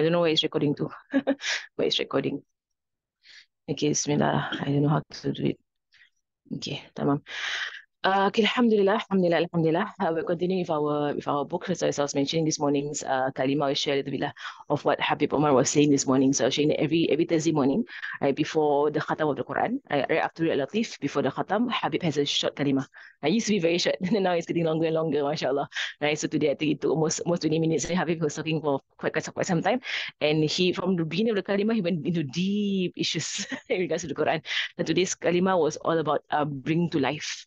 I don't know where it's recording to. where it's recording. Okay, Bismillah. I don't know how to do it. Okay, tamam. Uh, okay, Alhamdulillah, Alhamdulillah, Alhamdulillah. Uh, we're continuing with our with our book. So as I was mentioning this morning's uh, kalima, I share a little bit of what Habib Omar was saying this morning. So I was sharing every every Thursday morning, right before the khatam of the Quran, right, right after Al Latif, before the khatam, Habib has a short kalima. I used to be very short, and now it's getting longer and longer, mashallah. Right. So today I think it took almost almost 20 minutes. Habib was talking for quite quite, quite some time. And he from the beginning of the kalima, he went into deep issues in regards to the Quran. And today's kalima was all about uh, bringing to life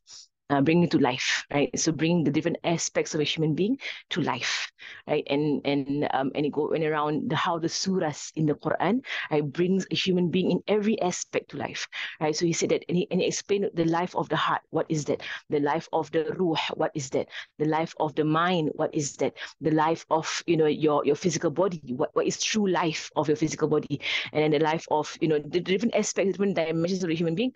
uh, bringing to life, right? So bringing the different aspects of a human being to life, right? And and um and it going around the how the surahs in the Quran right, brings a human being in every aspect to life, right? So he said that and he, and he explained the life of the heart, what is that? The life of the ruh, what is that? The life of the mind, what is that? The life of you know your your physical body, what, what is true life of your physical body, and then the life of you know the different aspects, different dimensions of the human being.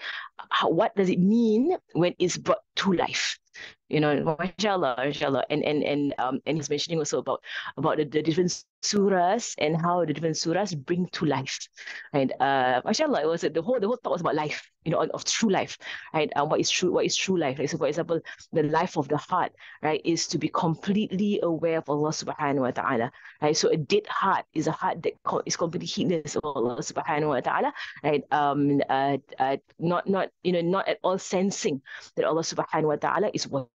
How, what does it mean when it's brought to life you know mashallah mashallah. And and and um and he's mentioning also about about the, the different surahs and how the different surahs bring to life. And uh mashallah it was the whole the whole talk was about life you know of true life. Right um, what is true what is true life? Right so for example the life of the heart right is to be completely aware of Allah subhanahu wa ta'ala right? So a dead heart is a heart that is completely heedless of Allah subhanahu wa ta'ala right? Um uh, uh not not you know not at all sensing that Allah subhanahu wa ta'ala is watching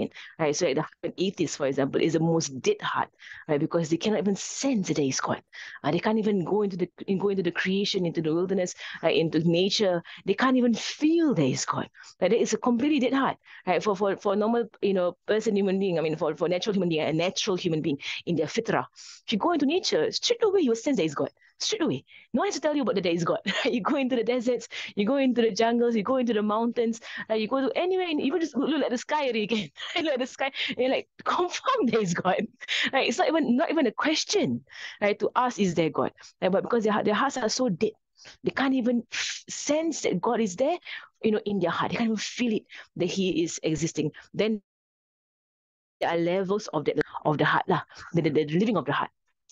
it, right? So like the an atheist, for example, is the most dead heart, right? Because they cannot even sense that there is God. Uh, they can't even go into the go into the creation, into the wilderness, uh, into nature. They can't even feel that there is God. Right? It's a completely dead heart, right? For for for normal, you know, person, human being. I mean, for for natural human being, a natural human being in their fitra. If you go into nature, straight away you sense there is God straight away. No one has to tell you about the day is God. you go into the deserts, you go into the jungles, you go into the mountains, you go to anywhere, and even just look at the sky again. look at the sky, and you're like, confirm there is God. Right? It's not even not even a question, right? To ask, is there God? Right? But because their, their hearts are so dead, they can't even sense that God is there, you know, in their heart. They can't even feel it that He is existing. Then there are levels of the of the heart, lah, the, the, the living of the heart.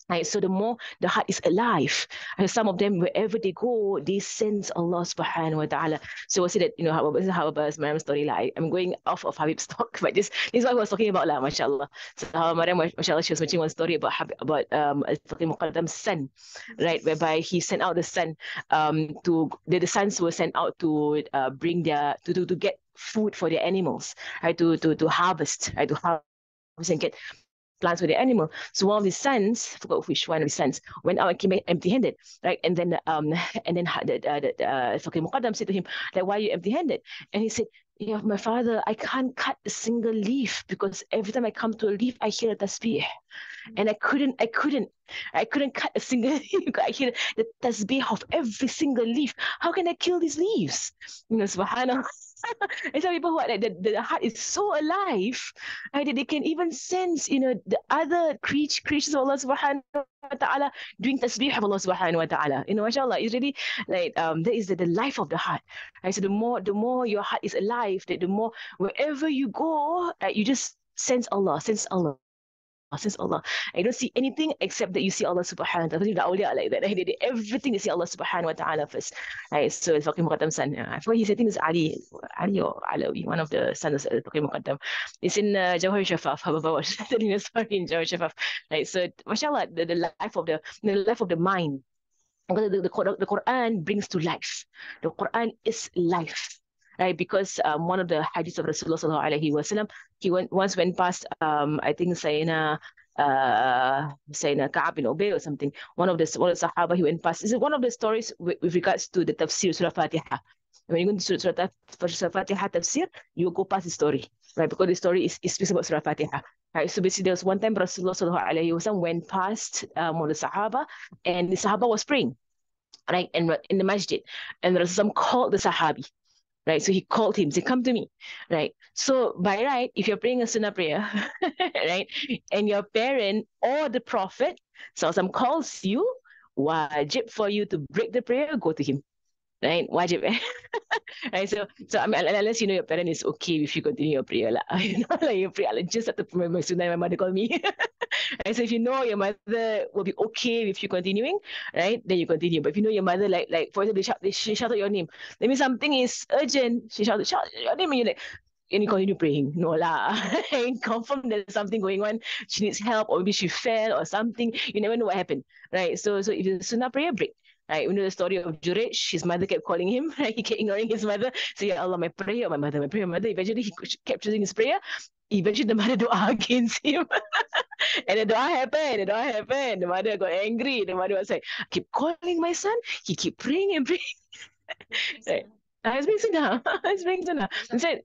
Right? So the more the heart is alive, and some of them, wherever they go, they sense Allah subhanahu wa ta'ala. So I say that, you know, how, about how about Mariam's story? Like, I'm going off of Habib's talk, but this, this is what I was talking about, lah, mashallah. So how Mariam, mashallah, she was mentioning one story about Habib, about um, Al-Faqih Muqaddam's son, right? Whereby he sent out the son um, to, the, the sons were sent out to uh, bring their, to, to, to get food for their animals, right? To, to, to harvest, right? To harvest and get plants with the animal. So one of his sons, I forgot which one of his sons, went out and came empty-handed, right? And then um and then the uh, the uh, Faqih Muqaddam said to him, like, why are you empty-handed? And he said, yeah, my father, I can't cut a single leaf because every time I come to a leaf, I hear a tasbih. And I couldn't, I couldn't, I couldn't cut a single leaf. I hear the tasbih of every single leaf. How can I kill these leaves? You know, subhanAllah. And some people who are like the, the heart is so alive right, that they can even sense, you know, the other creatures, creatures of Allah subhanahu wa ta'ala doing tasbih of Allah subhanahu wa ta'ala. You know, mashallah, it's really like um that is the, the life of the heart. Right? So the more the more your heart is alive, the, the more wherever you go, right, you just sense Allah, sense Allah since Allah. I don't see anything except that you see Allah subhanahu wa ta'ala. The awliya like that. They did everything they see Allah subhanahu wa ta'ala first. Right? So Faqih Muqaddam son. I forgot his I think it's Ali. Ali or Alawi, one of the sons of Faqih Muqaddam. It's in uh, Jawhar Shafaf. Hababa the in Jawhar Shafaf. Right? So mashallah, the, the life of the the life of the mind. Because the, the, the Quran brings to life. The Quran is life right? Because um, one of the hadiths of Rasulullah wasallam, he went once went past, um, I think Sayyidina uh, Sayyidina Ka'ab bin Ubay or something. One of the one of the Sahaba he went past. Is one of the stories with, with regards to the tafsir Surah Fatiha? When you go to Surah, Surah Fatiha tafsir, you go past the story, right? Because the story is, is speaks about Surah Fatiha. Right, so basically, there was one time Rasulullah went past um, one of the Sahaba, and the Sahaba was praying, right, in, in the masjid, and Rasulullah called the Sahabi, right? So he called him, said, come to me, right? So by right, if you're praying a sunnah prayer, right, and your parent or the prophet, so some calls you, wajib for you to break the prayer, go to him. Right? Wajib. Eh? right? So, so I mean, unless you know your parent is okay if you continue your prayer, lah. you know, like your prayer, like just at the my, sunnah, my mother called me. right? So if you know your mother will be okay with you continuing, right? Then you continue. But if you know your mother, like, like for example, they shout, they, she shouted your name. That means something is urgent. She shouted, shout your name, and you're like, and you continue praying. No lah. and confirm there's something going on. She needs help, or maybe she fell or something. You never know what happened. Right. So so if it's sunnah prayer, break. Right, we know the story of Juraj. His mother kept calling him. Right, he kept ignoring his mother. So yeah, Allah, my prayer, my mother, my prayer, my mother. Eventually, he kept choosing his prayer. Eventually, the mother dua against him, and the dua happened. The dua happened. The mother got angry. The mother was like, "Keep calling my son. He keep praying and praying." right. Ah, it's being sunnah. it's being sunnah. Said,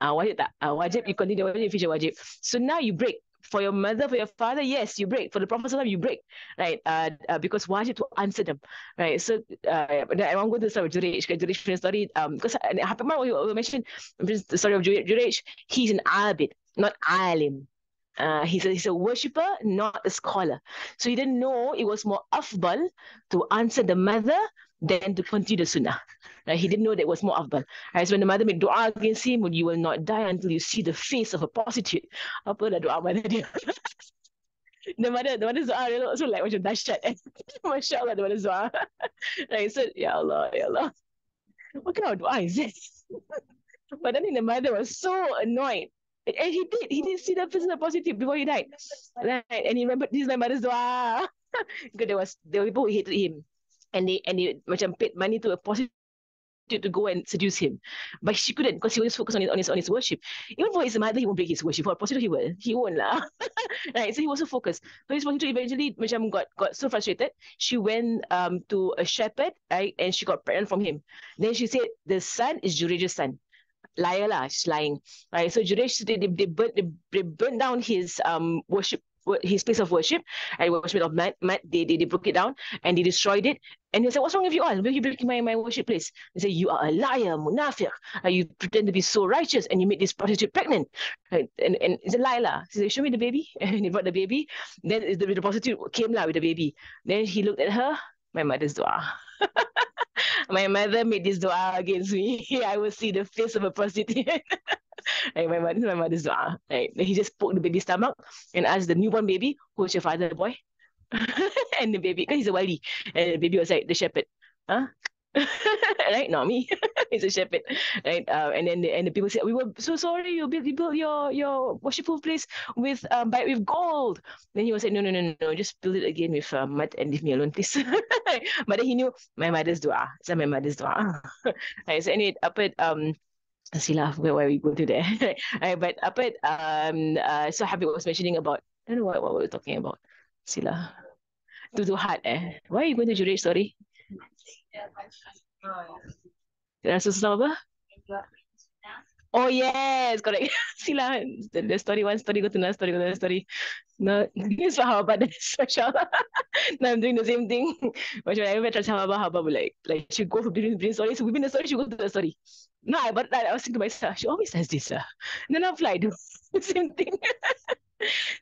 Ah, wajib tak? Ah, wajib you continue wajib, future wajib. So now you break for your mother, for your father, yes, you break. For the Prophet you break, right? Uh, uh, because wajib to answer them, right? So uh, I want to go to the story of Juraj, Juraj story. Um, because Hafimah, you mentioned the story of Juraj. He's an abid, not alim. Uh, he's, a, he's a worshipper, not a scholar. So he didn't know it was more afdal to answer the mother than to continue the sunnah. Right? He didn't know that was more afdal. So when the mother made dua against him, you will not die until you see the face of a prostitute. Apa dah doa mother dia? the mother, the mother's dua dia also like macam dahsyat. Eh? Masya Allah, the mother's dua. right? So, Ya Allah, Ya Allah. What kind of dua is this? but then the mother was so annoyed. And he did. He did see the person positive before he died. Right? And he remembered this is my mother's dua. because there was there were people who hated him and they and they macam paid money to a prostitute to go and seduce him. But she couldn't because he was focused on his, on his on his worship. Even for his mother, he won't break his worship. For a prostitute, he will. He won't lah. right. So he was so focused. So his prostitute eventually macam got got so frustrated. She went um to a shepherd, right? And she got pregnant from him. Then she said the son is Juraj's son. Liar lah, she's lying. Right. So Juraj they, they, they burnt they, they burnt down his um worship his place of worship and it was made of mud, mud. They, they, they broke it down and they destroyed it. And he said, What's wrong with you all? Why you breaking my, my worship place? They said, You are a liar, munafiq. You pretend to be so righteous and you made this prostitute pregnant. And, and it's a lie. He said, Show me the baby. And he brought the baby. Then the, the prostitute came la, with the baby. Then he looked at her, my mother's dua. my mother made this dua against me. I will see the face of a prostitute. my mother, my mother's dua. Like he just poked the baby's stomach and asked the newborn baby, "Who's your father, boy?" and the baby, because he's a wali, and the baby was like the shepherd. Huh? right? Not me. it's a shepherd. Right? Uh, and then the, and the people said, "We were so sorry. You built you built your your worshipful place with um by with gold." Then he was like, "No, no, no, no. Just build it again with uh, mud and leave me alone, please." but then he knew my mother's dua. It's my mother's dua. right, so anyway, up at um Sila, where, where we go to there. right, but apa, um, uh, so Habib was mentioning about, I don't know what, what we were talking about. Sila. To do hard eh. Why are you going to Juraj, sorry? Susah apa? Oh yes, correct. Sila, the, the story, one story, go to another story, go to another story. No, this is how about this, mashallah. now I'm doing the same thing. Macam I remember trying to how about like, like she go from different, different stories. Within the story, she go to the story. No, but I was thinking to myself, she always says this. Uh. Then I'm like, the same thing.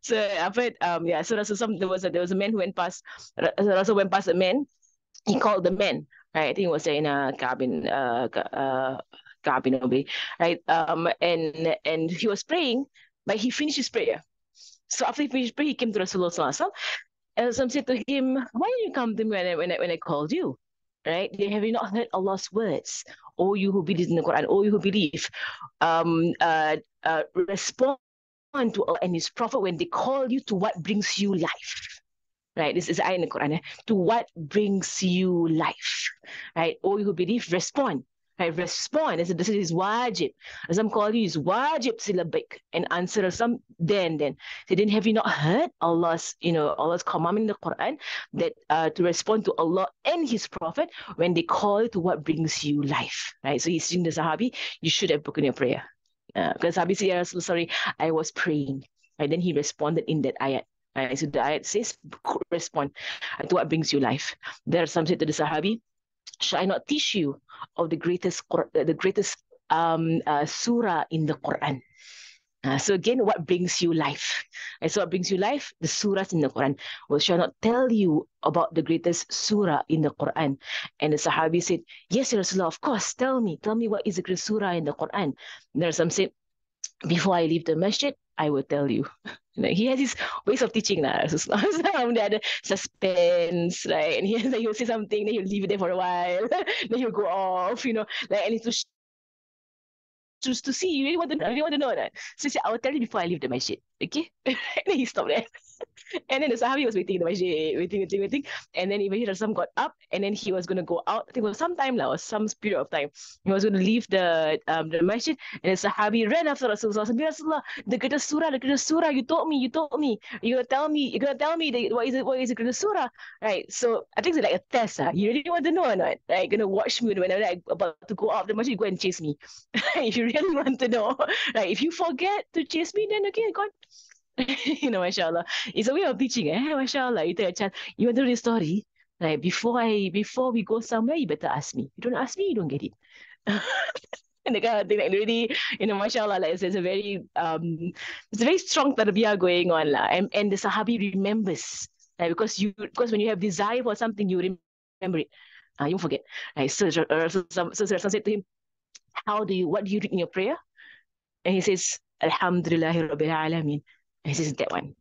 so I've heard, um, yeah, so, so some, there was a, there was a man who went past, also went past a man. He called the men, right? I think it was in a cabin, uh, uh, cabin, right? Um, and, and he was praying, but he finished his prayer. So after he finished prayer, he came to Rasulullah and some said to him, why did you come to me when I, when I, when I called you? Right? Have you not heard Allah's words? all you who believe in the Quran, all you who believe, um, uh, uh, respond to Allah and His Prophet when they call you to what brings you life. Right, this is ayah in the Quran. Eh? To what brings you life. Right, all you who believe, respond. Right, respond. This, this is wajib. As some call you is wajib syllabic and answer some then then. They didn't have you not heard Allah's, you know, Allah's commandment in the Quran that uh, to respond to Allah and His Prophet when they call to what brings you life. Right. So he's saying the Sahabi, you should have broken your prayer. Uh, because Sahabi said, sorry, I was praying. Right. Then he responded in that ayat. Right. So the ayat says respond to what brings you life. There some said to the Sahabi, shall I not teach you of the greatest the greatest um, uh, surah in the Quran? Uh, so again, what brings you life? And so what brings you life? The surahs in the Quran. Well, shall I not tell you about the greatest surah in the Quran? And the Sahabi said, Yes, Rasulullah, of course, tell me. Tell me what is the greatest surah in the Quran. And there are some said, before I leave the masjid, I will tell you. Like he has his ways of teaching lah. So some um, dia ada suspense, right? And he, then he'll say something, then he'll leave it there for a while, then he'll go off, you know, like and it's to choose to see. You really want to know, you really want to know that. So he said, I will tell you before I leave the masjid. Okay? and then he stopped there. and then the Sahabi was waiting in the masjid, waiting, waiting, waiting. And then eventually Rasul got up and then he was going to go out. I think it was some time now, or some period of time. He was going to leave the um, the masjid and the Sahabi ran after Rasulullah. Said, the greatest surah, the greatest surah, you told me, you told me. You're going to tell me, you're going to tell me the, what is it, what is the greatest surah? Right? So I think it's like a test. Uh. You really want to know or not? Right? Going to watch me whenever I'm about to go out the masjid, go and chase me. if you really want to know. Right? If you forget to chase me, then okay, go. you know, mashallah. It's a way of teaching, eh? Mashallah. You tell a child, You want to know the story? Like before I before we go somewhere, you better ask me. You don't ask me, you don't get it. and the kind of thing like really, you know, mashallah, like it's, it's a very um it's a very strong tarbiyah going on. La. And and the Sahabi remembers. Like, because you because when you have desire for something, you remember it. Uh, you won't forget. Like, so, uh, so, so, so, so said to him, How do you what do you read in your prayer? And he says, Alhamdulillahi Rabbil Alameen. This is that one.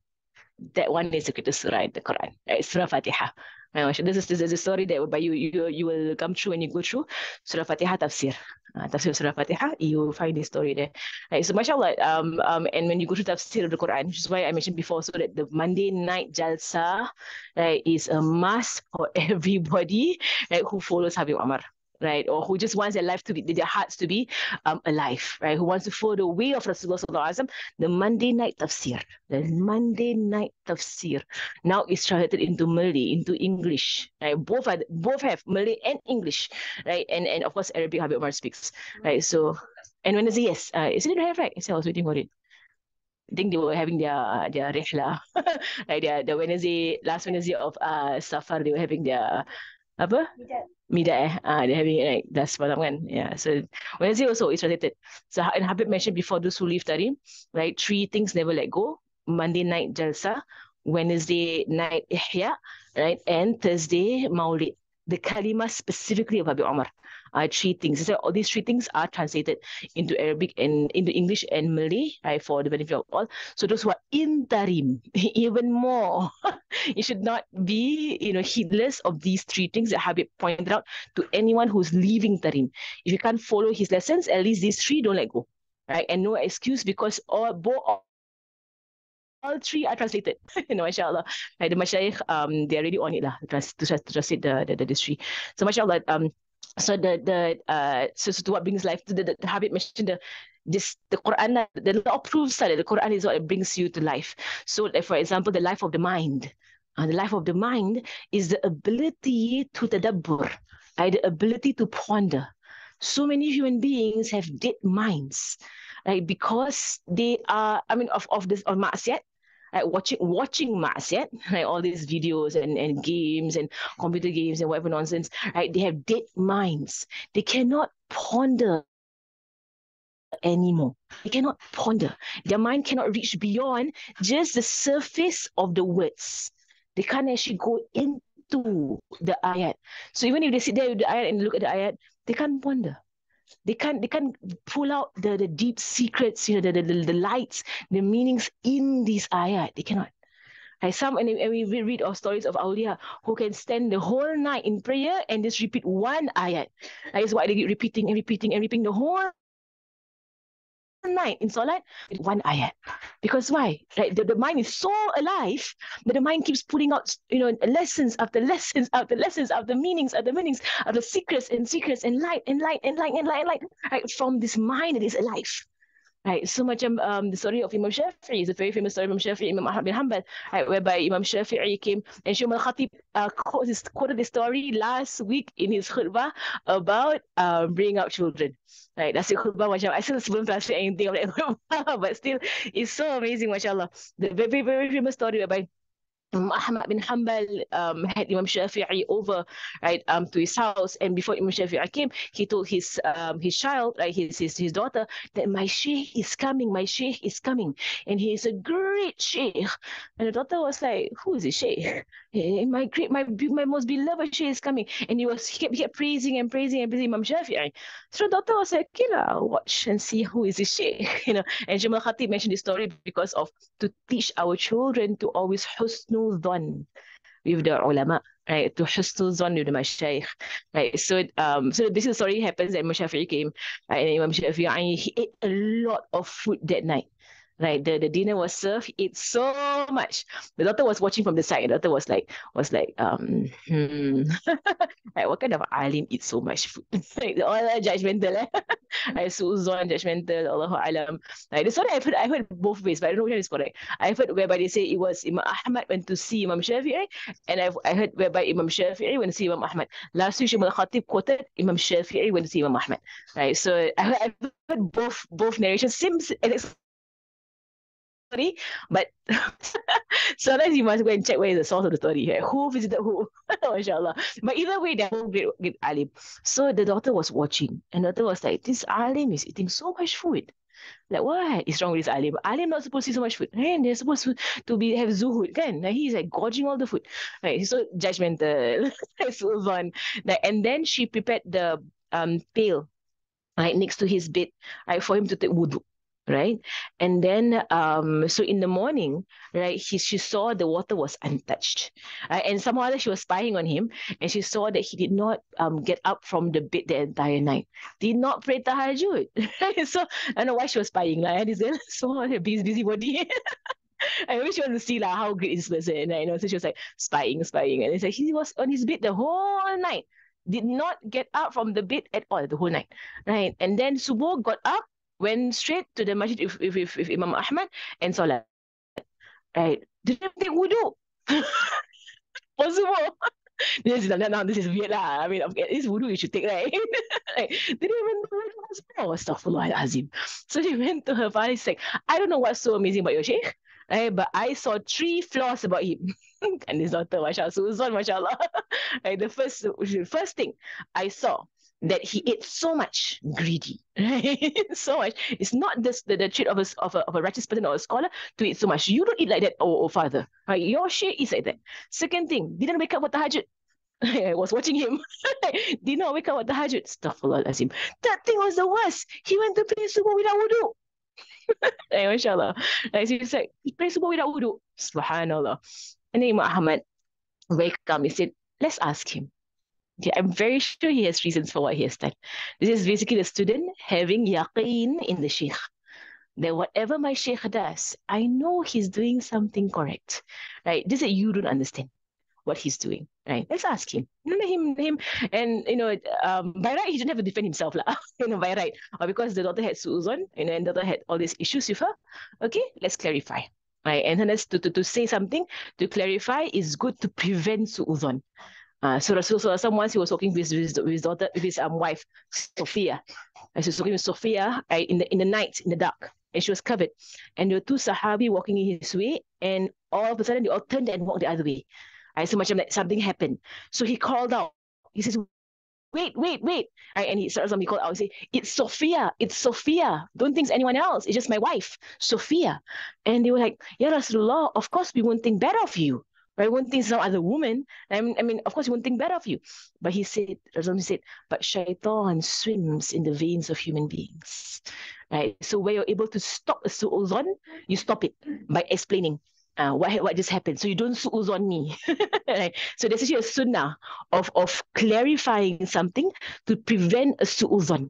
That one is the surah in the Quran. Right? Surah Fatiha. This is, this is a story that by you, you you will come through when you go through Surah Fatiha tafsir. Uh, tafsir Surah Fatiha, you will find this story there. Right, so mashallah, um, um, and when you go to tafsir of the Quran, which is why I mentioned before, so that the Monday night jalsa right, is a must for everybody right, who follows Habib Umar right? Or who just wants their life to be, their hearts to be um, alive, right? Who wants to follow the way of Rasulullah the Monday night tafsir, the Monday night tafsir now it's translated into Malay, into English, right? Both are, both have Malay and English, right? And and of course Arabic Habib Umar speaks, right? So and when Wednesday, yes, uh, is it right? So I was waiting for it. I think they were having their their rihla, like their the Wednesday last Wednesday of uh Safar they were having their apa? Eh. Ah, they're having it like that's semalam kan. Yeah. So Wednesday also is related. So and Habib mentioned before those who leave tadi, right? Three things never let go. Monday night jalsa, Wednesday night ihya, right? And Thursday maulid. The kalima specifically of Habib Omar uh, three things. So all these three things are translated into Arabic and into English and Malay, right, for the benefit of all. So those who are in Tarim, even more, you should not be, you know, heedless of these three things that Habib pointed out to anyone who's leaving Tarim. If you can't follow his lessons, at least these three don't let go, right? And no excuse because all both all three are translated. you know, mashallah. Like the mashayikh, um, they're already on it lah, to, to translate the, the, the, the three. So mashallah, um, so the the uh so, so to what brings life to the, the, the Habib mentioned the this the Quran the law proves that the Quran is what brings you to life. So for example, the life of the mind. Uh, the life of the mind is the ability to tadabbur, right? the ability to ponder. So many human beings have dead minds, right? Because they are, I mean, of, of this of maksiat, like watching watching maksiat, like all these videos and, and games and computer games and whatever nonsense, right? They have dead minds. They cannot ponder anymore. They cannot ponder. Their mind cannot reach beyond just the surface of the words. They can't actually go into the ayat. So even if they sit there with the ayat and look at the ayat, they can't ponder they can't they can't pull out the, the deep secrets, you know, the, the, the lights, the meanings in these ayat. They cannot. Like some and, and we read of stories of awliya who can stand the whole night in prayer and just repeat one ayat. That is why they keep repeating and repeating and repeating the whole night in Salat with one ayat. Because why? Right? The, the mind is so alive that the mind keeps pulling out, you know, lessons after lessons after lessons after meanings after meanings after secrets and secrets and light and light and light and light and light, right? From this mind that is alive. Right, so macam um, the story of Imam Shafi'i is a very famous story of Imam Shafi'i, Imam Ahmad bin Hanbal, right, whereby Imam Shafi'i came and Shumal al-Khatib uh, quoted the story last week in his khutbah about uh, bringing up children. Right, that's the khutbah, mashallah. I still sebelum translate anything that khutbah, but still, it's so amazing, mashallah. The very, very famous story whereby Ahmad bin Hanbal um, had Imam Shafi'i over right um, to his house, and before Imam Shafi'i came, he told his um, his child, right, his, his his daughter, that my sheikh is coming, my sheikh is coming, and he is a great sheikh. And the daughter was like, "Who is this sheikh? My great, my my most beloved sheikh is coming." And he was he kept, he kept praising and praising and praising Imam Shafi'i. So daughter was like, "Okay, watch and see who is this sheikh," you know. And Jamal Khatib mentioned this story because of to teach our children to always husnul dhan with the ulama, right? To husnul dhan with the mashaykh, right? So, um, so this story happens that Imam Shafi'i came, right? And Imam Shafi'i, he ate a lot of food that night. Right, the, the dinner was served. Ate so much. The doctor was watching from the side. The doctor was like, was like, um, hmm, like what kind of alim eat so much food? like all judgmental, eh? like Suuzon judgmental, Allah alam. Like this one I've heard, I heard both ways, but I don't know which one is correct. I've heard whereby they say it was Imam Ahmad went to see Imam Shafi'i, and I've I heard whereby Imam Shafi'i went to see Imam Ahmad. Last week Imam Khatib quoted Imam Shafi'i went to see Imam Ahmad. Right, so I heard, I've heard both both narrations. Seems and it's story, but sometimes you must go and check where is the source of the story. Right? Who visited who? MashaAllah. But either way, they're all great, great alim. So the daughter was watching, and the daughter was like, This alim is eating so much food. Like, what is wrong with this alim? Alim not supposed to eat so much food. And they're supposed to, to be have zuhud? Like, he's like gorging all the food. Right? He's so judgmental. on. Like, and then she prepared the um pail right next to his bed right for him to take wudu right? And then, um, so in the morning, right, he, she saw the water was untouched. And somehow she was spying on him, and she saw that he did not um, get up from the bed the entire night, did not pray tahajjud. so I don't know why she was spying. Like, and this girl, so busy, busy body. I wish you want to see like, how great this person. Right? You know, so she was like spying, spying. And it's like he was on his bed the whole night. Did not get up from the bed at all the whole night. Right. And then Subuh got up went straight to the masjid with, with, with, with Imam Ahmad and salat. Right? Didn't take wudu. Possible. this is now this is weird lah. I mean, this wudu you should take, right? like, didn't even what was oh, astaghfirullah azim. So he went to her father. He's like, I don't know what's so amazing about your sheikh, right? But I saw three flaws about him. and his daughter, mashallah, Suzan, mashallah. right? The first, first thing I saw that he ate so much greedy, right? so much. It's not just the, the trait of a, of, a, of a righteous person or a scholar to eat so much. You don't eat like that, oh, oh father. Right? Your share is like that. Second thing, didn't wake up for tahajjud. I was watching him. Did not wake up at the Hajj. Astaghfirullahalazim. That thing was the worst. He went to pray subuh without wudu. hey, mashallah. Like, so he's like, he subuh without wudu. Subhanallah. And then Imam Ahmad wake up. He said, let's ask him. Okay, I'm very sure he has reasons for what he has done. This is basically the student having yaqeen in the sheikh. That whatever my sheikh does, I know he's doing something correct. Right? This is you don't understand what he's doing. Right? Let's ask him. Him, him, and you know, um, by right he didn't have to defend himself, lah. you know, by right, or because the daughter had suuzon, you know, and the daughter had all these issues with her. Okay, let's clarify. Right, and then to, to, to say something to clarify is good to prevent suuzon. Uh, so Rasulullah once he was talking with his, with his daughter, with his um, wife, Sophia. And she was talking with Sophia uh, in the in the night, in the dark, and she was covered. And there were two Sahabi walking in his way, and all of a sudden they all turned and walked the other way. Right, so much like something happened. So he called out. He says, wait, wait, wait. Right, and he starts he called out. He say, it's Sophia. It's Sophia. Don't think it's anyone else. It's just my wife, Sophia. And they were like, Ya Rasulullah, of course we won't think better of you right? Won't think some other woman. I mean, I mean, of course, he won't think better of you. But he said, Rasul said, but shaitan swims in the veins of human beings, right? So where you're able to stop a su'uzon, you stop it by explaining. Uh, what what just happened? So you don't su'uzon me, right? So there's actually a sunnah of of clarifying something to prevent a su'uzon.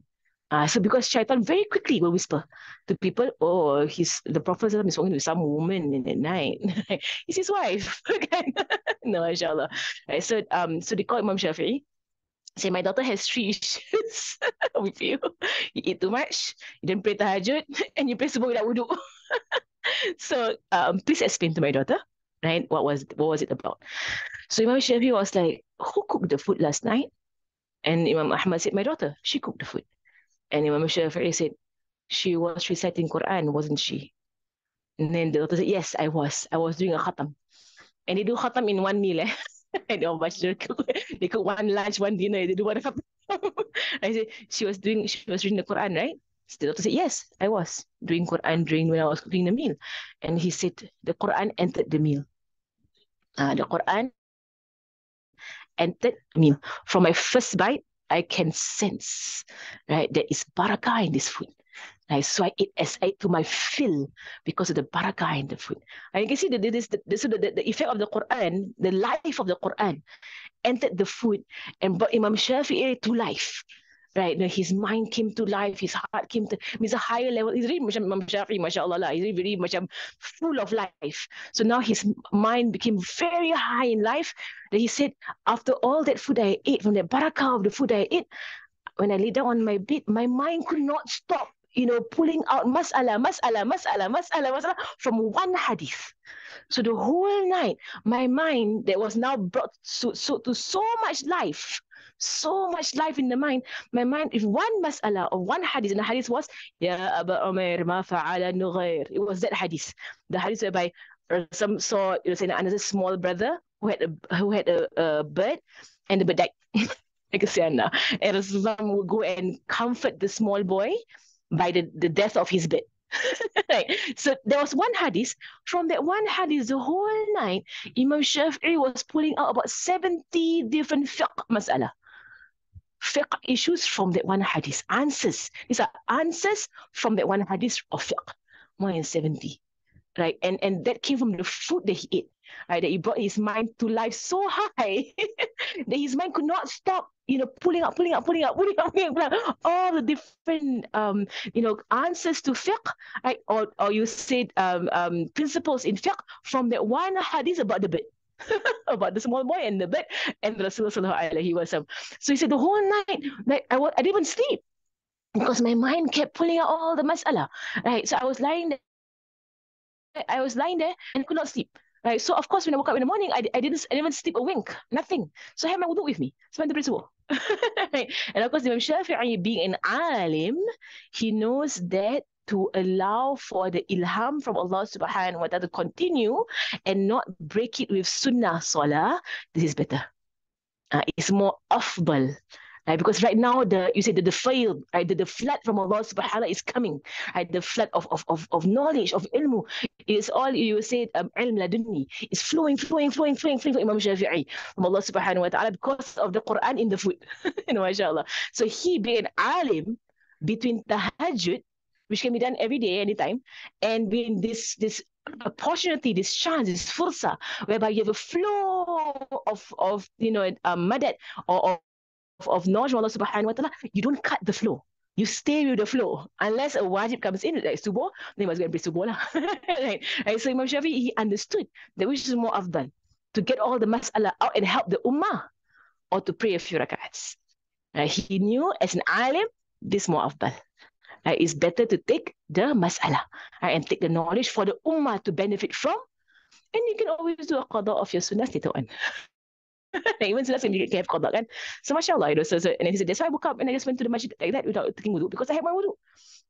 Uh, so because shaitan very quickly will whisper to people, oh, he's the prophet is talking to some woman in the night. He's his wife. no, inshallah. Right, so um so they call Imam Shafi'i. Say my daughter has three issues with you. You eat too much, you didn't pray tahajud, and you pray subuh without wudu. so um please explain to my daughter, right? What was what was it about? So Imam Shafi'i was like, who cooked the food last night? And Imam Ahmad said, My daughter, she cooked the food. And Imam Shafi'i said, she was reciting Quran, wasn't she? And then the daughter said, yes, I was. I was doing a khatam. and they do khatam in one meal. Eh? and they baca they cook one lunch, one dinner, they do one khatam. I said she was doing she was reading the Quran, right? The doctor said, Yes, I was doing Quran during when I was cooking the meal. And he said the Quran entered the meal. Uh, the Quran entered the meal. From my first bite, I can sense right there is barakah in this food. Right? So I ate as I to my fill because of the barakah in the food. And you can see that this the, so the, the effect of the Quran, the life of the Quran, entered the food and brought Imam Shafi'i to life right? His mind came to life, his heart came to, means a higher level. He's really macam Imam mashallah lah. He's really, really macam full of life. So now his mind became very high in life. That he said, after all that food I ate, from the barakah of the food I ate, when I lay down on my bed, my mind could not stop, you know, pulling out mas'ala, mas'ala, mas'ala, mas'ala, mas'ala from one hadith. So the whole night, my mind that was now brought so, so to so much life so much life in the mind. My mind, if one mas'ala or one hadith, and the hadith was, Ya Abu Umair, ma fa'ala nughair. It was that hadith. The hadith whereby uh, some saw, you know, saying another small brother who had a, who had a, a bird and the bird died. and Rasulullah would go and comfort the small boy by the, the death of his bird. right. So there was one hadith. From that one hadith, the whole night, Imam Shafi'i was pulling out about 70 different fiqh mas'ala fiqh issues from that one hadith. Answers. These are answers from that one hadith of fiqh. More than 70. Right. And and that came from the food that he ate. Right. That he brought his mind to life so high that his mind could not stop, you know, pulling up, pulling up, pulling up, pulling up, pulling up, all the different um, you know, answers to fiqh, right? Or or you said um, um principles in fiqh from that one hadith about the bed. about the small boy and the bed and the Rasulullah alaihi wasallam. So he said the whole night, like I, I didn't even sleep because my mind kept pulling out all the masala. Right. So I was lying there. I was lying there and could not sleep. Right. So of course when I woke up in the morning, I, I didn't I didn't even sleep a wink. Nothing. So I had my wudu with me. Spent the principle. right. And of course Imam Shafi'i being an alim, he knows that to allow for the ilham from Allah subhanahu wa ta'ala to continue and not break it with sunnah salah, this is better. Uh, it's more afdal. Right? Because right now the you say the, the fail, right? The, the flood from Allah subhanahu wa ta'ala is coming. Right? The flood of, of, of, of knowledge, of ilmu. It's all you say um ilm ladunni. It's flowing, flowing, flowing, flowing, flowing from Imam Shafi'i from Allah subhanahu wa ta'ala because of the Quran in the food. you know, mashallah. So he being alim between tahajjud which can be done every day, anytime, and being this this opportunity, this chance, this fursa, whereby you have a flow of of you know um, madad or of of knowledge from Allah subhanahu wa ta'ala, you don't cut the flow. You stay with the flow. Unless a wajib comes in, like subuh, they must go and pray subuh. Lah. right? right? So Imam Shafi, he understood that which is more afdal, to get all the mas'ala out and help the ummah, or to pray a few rakats. Right? He knew as an alim, this more afdal uh, it's better to take the mas'ala uh, and take the knowledge for the ummah to benefit from. And you can always do a qada of your sunnah later on. Even sunnah can have qada kan. So mashallah, you know, so, so, and he said, that's why I woke up and I just went to the masjid like that without taking wudu because I had my wudu.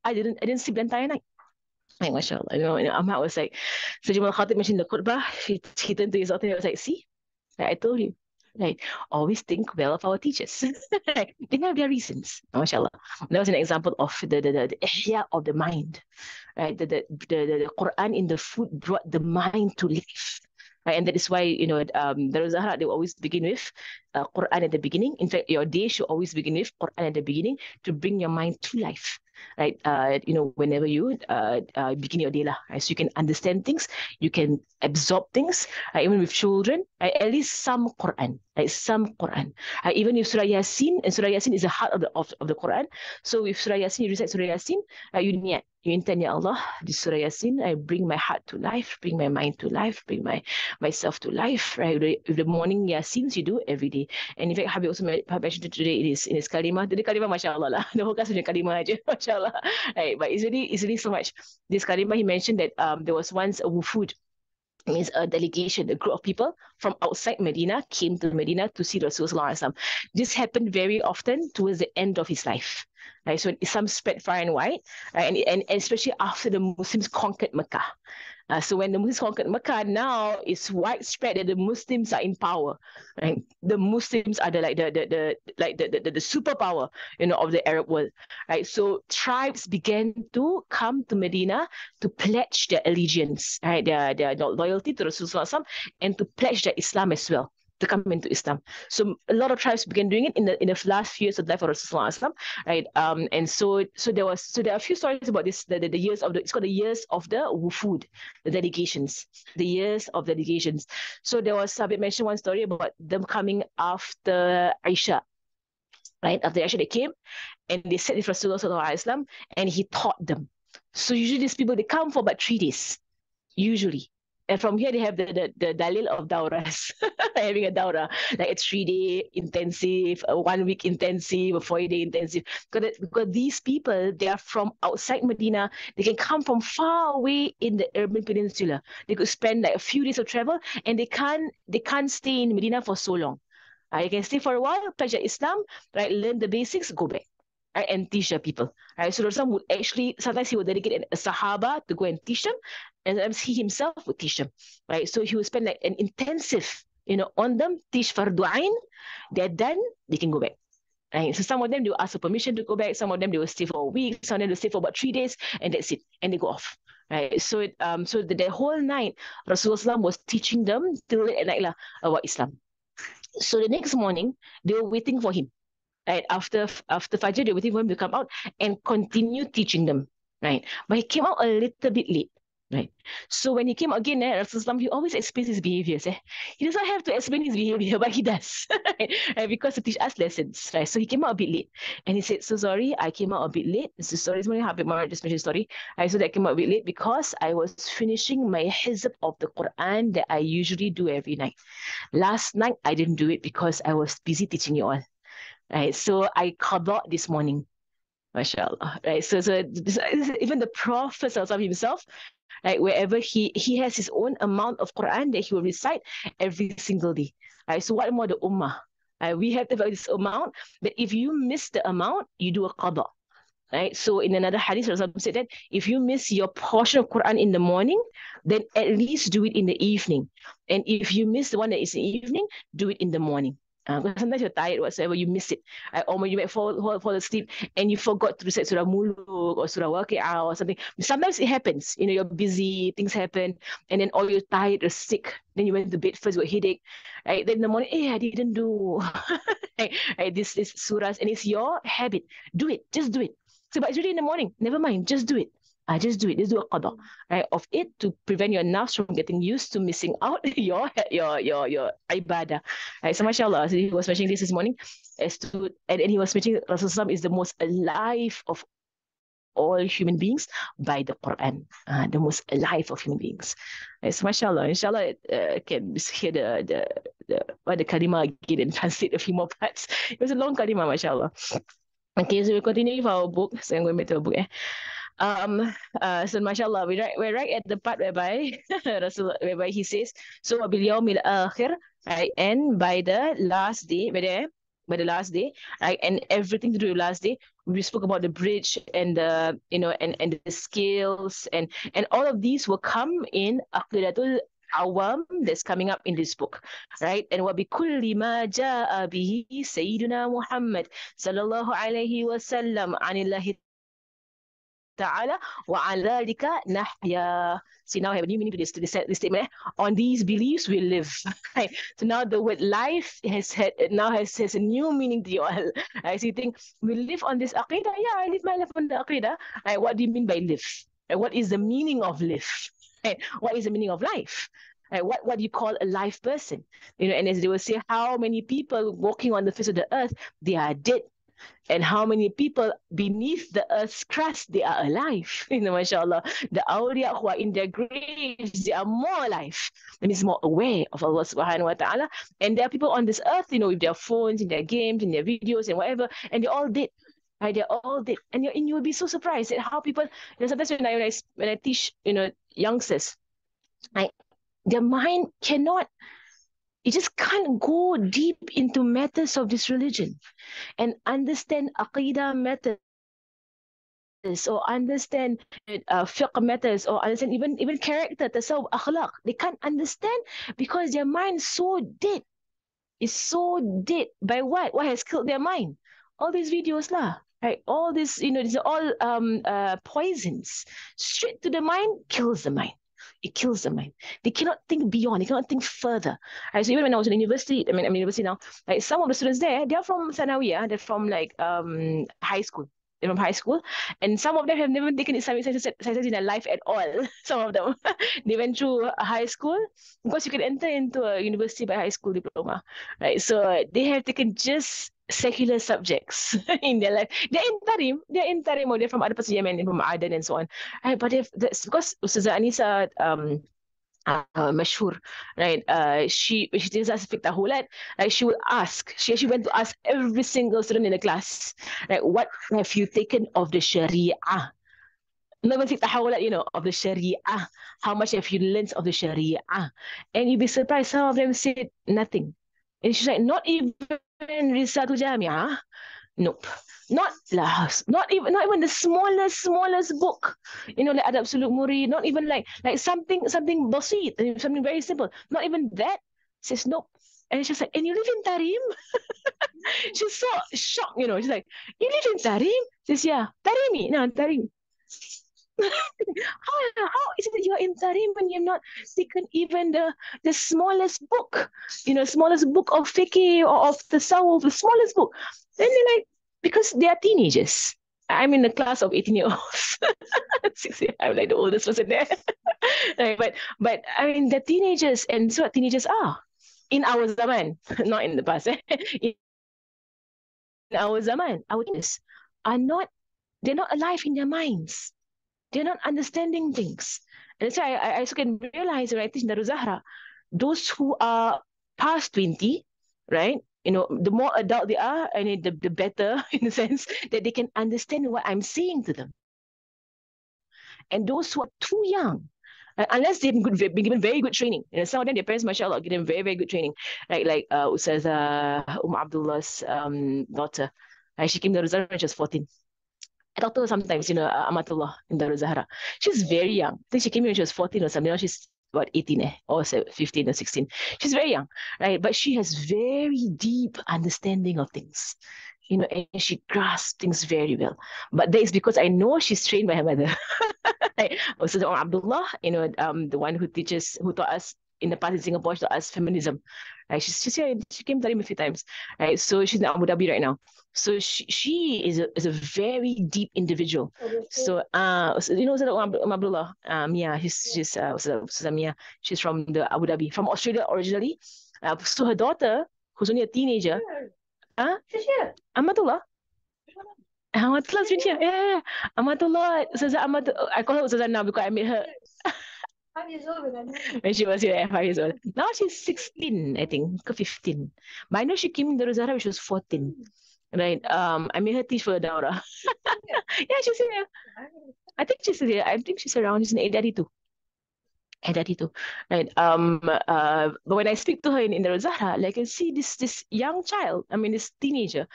I didn't, I didn't sleep the entire night. Like, mashallah, you know, and Ahmad was like, so Jamal Khatib mentioned the khutbah, he, he turned to his daughter and was like, see, I told you, right? Always think well of our teachers. they have their reasons, mashallah. That was an example of the, the, the, the ihya of the mind, right? The, the, the, the Quran in the food brought the mind to life. Right? And that is why, you know, um, the Zahra, they always begin with uh, Quran at the beginning. In fact, your day should always begin with Quran at the beginning to bring your mind to life right? Uh, you know, whenever you uh, uh, begin your day, right? so you can understand things, you can absorb things, even with children, right? at least some Quran, right? Some Quran. Even if Surah Yasin, and Surah Yasin is the heart of the of, of the Quran. So with Surah Yasin, you recite Surah Yasin, uh, you niat, you intend, Ya Allah, this Surah Yasin, I bring my heart to life, bring my mind to life, bring my myself to life, right? With the morning Yasins you do every day. And in fact, Habib also mentioned today in in his kalimah, the kalimah, mashallah lah, the whole class kalimah aja, mashallah. Right, but it's really, it's really so much. This kalimah, he mentioned that um, there was once a wufud, means a delegation, a group of people from outside Medina came to Medina to see the Rasulullah. This happened very often towards the end of his life. Right? So some spread far and wide, right? and, and, and especially after the Muslims conquered Mecca. Uh, so when the Muslims conquered Mecca, now it's widespread that the Muslims are in power. Right? The Muslims are the like the the, the like the, the, the superpower, you know, of the Arab world. Right. So tribes began to come to Medina to pledge their allegiance, right? Their their loyalty to Rasulullah and to pledge their Islam as well to come into Islam. So a lot of tribes began doing it in the in the last few years of the life of Rasulullah, right? Um, and so so there was so there are a few stories about this the, the, the years of the it's called the years of the wufud, the delegations, the years of delegations. So there was Sabit mentioned one story about them coming after Isha. Right after Isha, they came and they sat with Rasulullah and he taught them. So usually these people they come for about three days, usually and from here they have the the, the dalil of dauras having a daura like a three day intensive a one week intensive a four day intensive. Because, because these people they are from outside medina. They can come from far away in the Arabian peninsula. They could spend like a few days of travel and they can't they can't stay in medina for so long. Uh, you can stay for a while pledge islam right learn the basics go back. And teach the people. Right? So Rasulullah would actually sometimes he would dedicate a Sahaba to go and teach them, and he himself would teach them. Right. So he would spend like an intensive, you know, on them, teach fardu ain, they're done, they can go back. Right. So some of them they will ask for permission to go back, some of them they will stay for a week, some of them will stay for about three days, and that's it. And they go off. Right. So it, um so the, the whole night Rasulullah was teaching them till late at night lah, about Islam. So the next morning, they were waiting for him right? After after Fajr, they were waiting for him to come out and continue teaching them, right? But he came out a little bit late, right? So when he came again, eh, Rasulullah, he always explains his behaviors. Eh? He doesn't have to explain his behavior, but he does, right? Because to teach us lessons, right? So he came out a bit late, and he said, "So sorry, I came out a bit late. Is sorry, it's only half more just mentioned story. I said I came out a bit late because I was finishing my hizb of the Quran that I usually do every night. Last night I didn't do it because I was busy teaching you all." right? So I qada this morning, mashallah, right? So, so even the Prophet himself, right, wherever he he has his own amount of Quran that he will recite every single day, right? So what more the ummah? Right? We have this amount, but if you miss the amount, you do a qada. Right. So in another hadith, Rasulullah said that if you miss your portion of Quran in the morning, then at least do it in the evening. And if you miss the one that is in the evening, do it in the morning. Uh, sometimes you're tired, whatsoever, you miss it. Uh, or you might fall, fall, fall asleep and you forgot to recite Surah Muluk or Surah Waqi'ah or something. Sometimes it happens. You know, you're busy, things happen, and then or you're tired or sick. Then you went to bed first with headache. Right? Then in the morning, hey, I didn't do right, right, this, is surahs, and it's your habit. Do it. Just do it. So, but it's really in the morning. Never mind. Just do it. I just do it. Just do a qada, right? Of it to prevent your nafs from getting used to missing out your your your your ibadah. Right? So mashallah, so he was mentioning this this morning as to and, and he was mentioning Rasulullah is the most alive of all human beings by the Quran, uh, the most alive of human beings. Right? So mashallah, inshallah, uh, can hear the the the what the kalima again and translate a few more parts. It was a long kalima, mashallah. Okay, so we continue with our book. So I'm going back to our book. Eh? Um, uh, so mashallah, we're right, we're right at the part whereby Rasul, whereby he says, so bil akhir, right, and by the last day, by the by the last day, right, and everything to do with the last day, we spoke about the bridge and the you know and and the scales and and all of these will come in aqidatul awam that's coming up in this book right? And wa bi kulli ma jaa bihi sayyiduna muhammad sallallahu alaihi wasallam anillahi ta'ala wa alalika nahya. See, now I have a new meaning to this, to this, this statement. On these beliefs we live. So now the word life has had now has, has a new meaning to you all. So you think we live on this aqidah? Yeah, I live my life on the aqidah. Right? What do you mean by live? Right? What is the meaning of live? Right? What is the meaning of life? Right? What what do you call a live person? You know, and as they will say, how many people walking on the face of the earth, they are dead and how many people beneath the earth's crust they are alive. You know, mashallah. The awliya who are in their graves, they are more alive. That means more aware of Allah subhanahu wa ta'ala. And there are people on this earth, you know, with their phones, in their games, in their videos, and whatever, and they're all dead. Right, they're all dead, and you and you will be so surprised at how people. You know, sometimes when I when I, when I teach, you know, youngsters, right, their mind cannot you just can't go deep into matters of this religion and understand aqidah matters or understand uh, fiqh matters or understand even even character, tasawwuf, akhlaq. They can't understand because their mind so dead. Is so dead by what? What has killed their mind? All these videos lah. Right, all this, you know, these are all um uh poisons. Straight to the mind, kills the mind it kills the mind. They cannot think beyond. They cannot think further. Right? So even when I was in university, I mean, I'm in university now. Like some of the students there, they're from Sanawiyah. They're from like um high school. They're from high school, and some of them have never taken Islamic sciences, in their life at all. some of them, they went through high school because you can enter into a university by high school diploma, right? So they have taken just secular subjects in their life. They're in Tarim, they're in Tarim or they're from other parts of Yemen, from Aden and so on. Right, but if that's because Ustazah Anisa um uh, mashhur, right? Uh, she she did us tahulat, like she would ask, she actually went to ask every single student in the class, like, what have you taken of the Sharia? You know, of the Sharia. How much have you learned of the Sharia? And you'd be surprised, some of them said nothing. And she's like, not even Risatu Jamia. Ah? Nope. Not last. Not even not even the smallest, smallest book. You know, like Suluk Muri, not even like like something something basit, something very simple. Not even that. Says nope. And she's like, and you live in Tarim? she's so shocked, you know. She's like, you live in Tarim? She says, yeah, Tarimi. No, Tarim how, how is it that you're in Tarim when you've not taken even the, the smallest book, you know, smallest book of fiqh or of the soul, the smallest book? Then they're like, because they are teenagers. I'm in a class of 18 year olds. I'm like the oldest person there. right, but but I mean the teenagers and so what teenagers are in our zaman, not in the past. Eh? in our zaman, our teenagers are not they're not alive in their minds they're not understanding things. And so I, I also can realize I teach Zahra, those who are past 20, right? You know, the more adult they are, and the, the better in the sense that they can understand what I'm saying to them. And those who are too young, uh, unless they've been, given very good training. You know, some of them, their parents, mashallah, give them very, very good training. Right, like uh, Ustazah Um Abdullah's um, daughter. Uh, she came to Rizal when she was 14. I talk to her sometimes, you know, uh, Amatullah in Darul Zahra. She's very young. I think she came here when she was 14 or something. Now she's about 18 eh, or 15 or 16. She's very young, right? But she has very deep understanding of things, you know, and she grasps things very well. But that is because I know she's trained by her mother. Also, Abdullah, you know, um, the one who teaches, who taught us in the past in Singapore, she us feminism. Right? She's, she's here, she came to him a few times. Right? So she's in Abu Dhabi right now. So she, she is a is a very deep individual. So uh so, you know um, Abdullah? Um yeah, she's she's uh Samia. She's from the Abu Dhabi, from Australia originally. Uh, so her daughter, who's only a teenager, huh? She's here. Amatullah. Amatullah is here. Yeah, yeah, yeah. Ustazah Amatullah. I call her Ustazah now because I met her. Five years old when when she was here at five years old. Now she's 16, I think, 15. But I know she came in the Rosara when she was 14. Right. Um, I made her teach for the Daura. yeah, she's here. I think she's here. I think she's around. She's in 832. 832. Right. Um uh but when I speak to her in, in the Rosara, like I can see this this young child, I mean this teenager,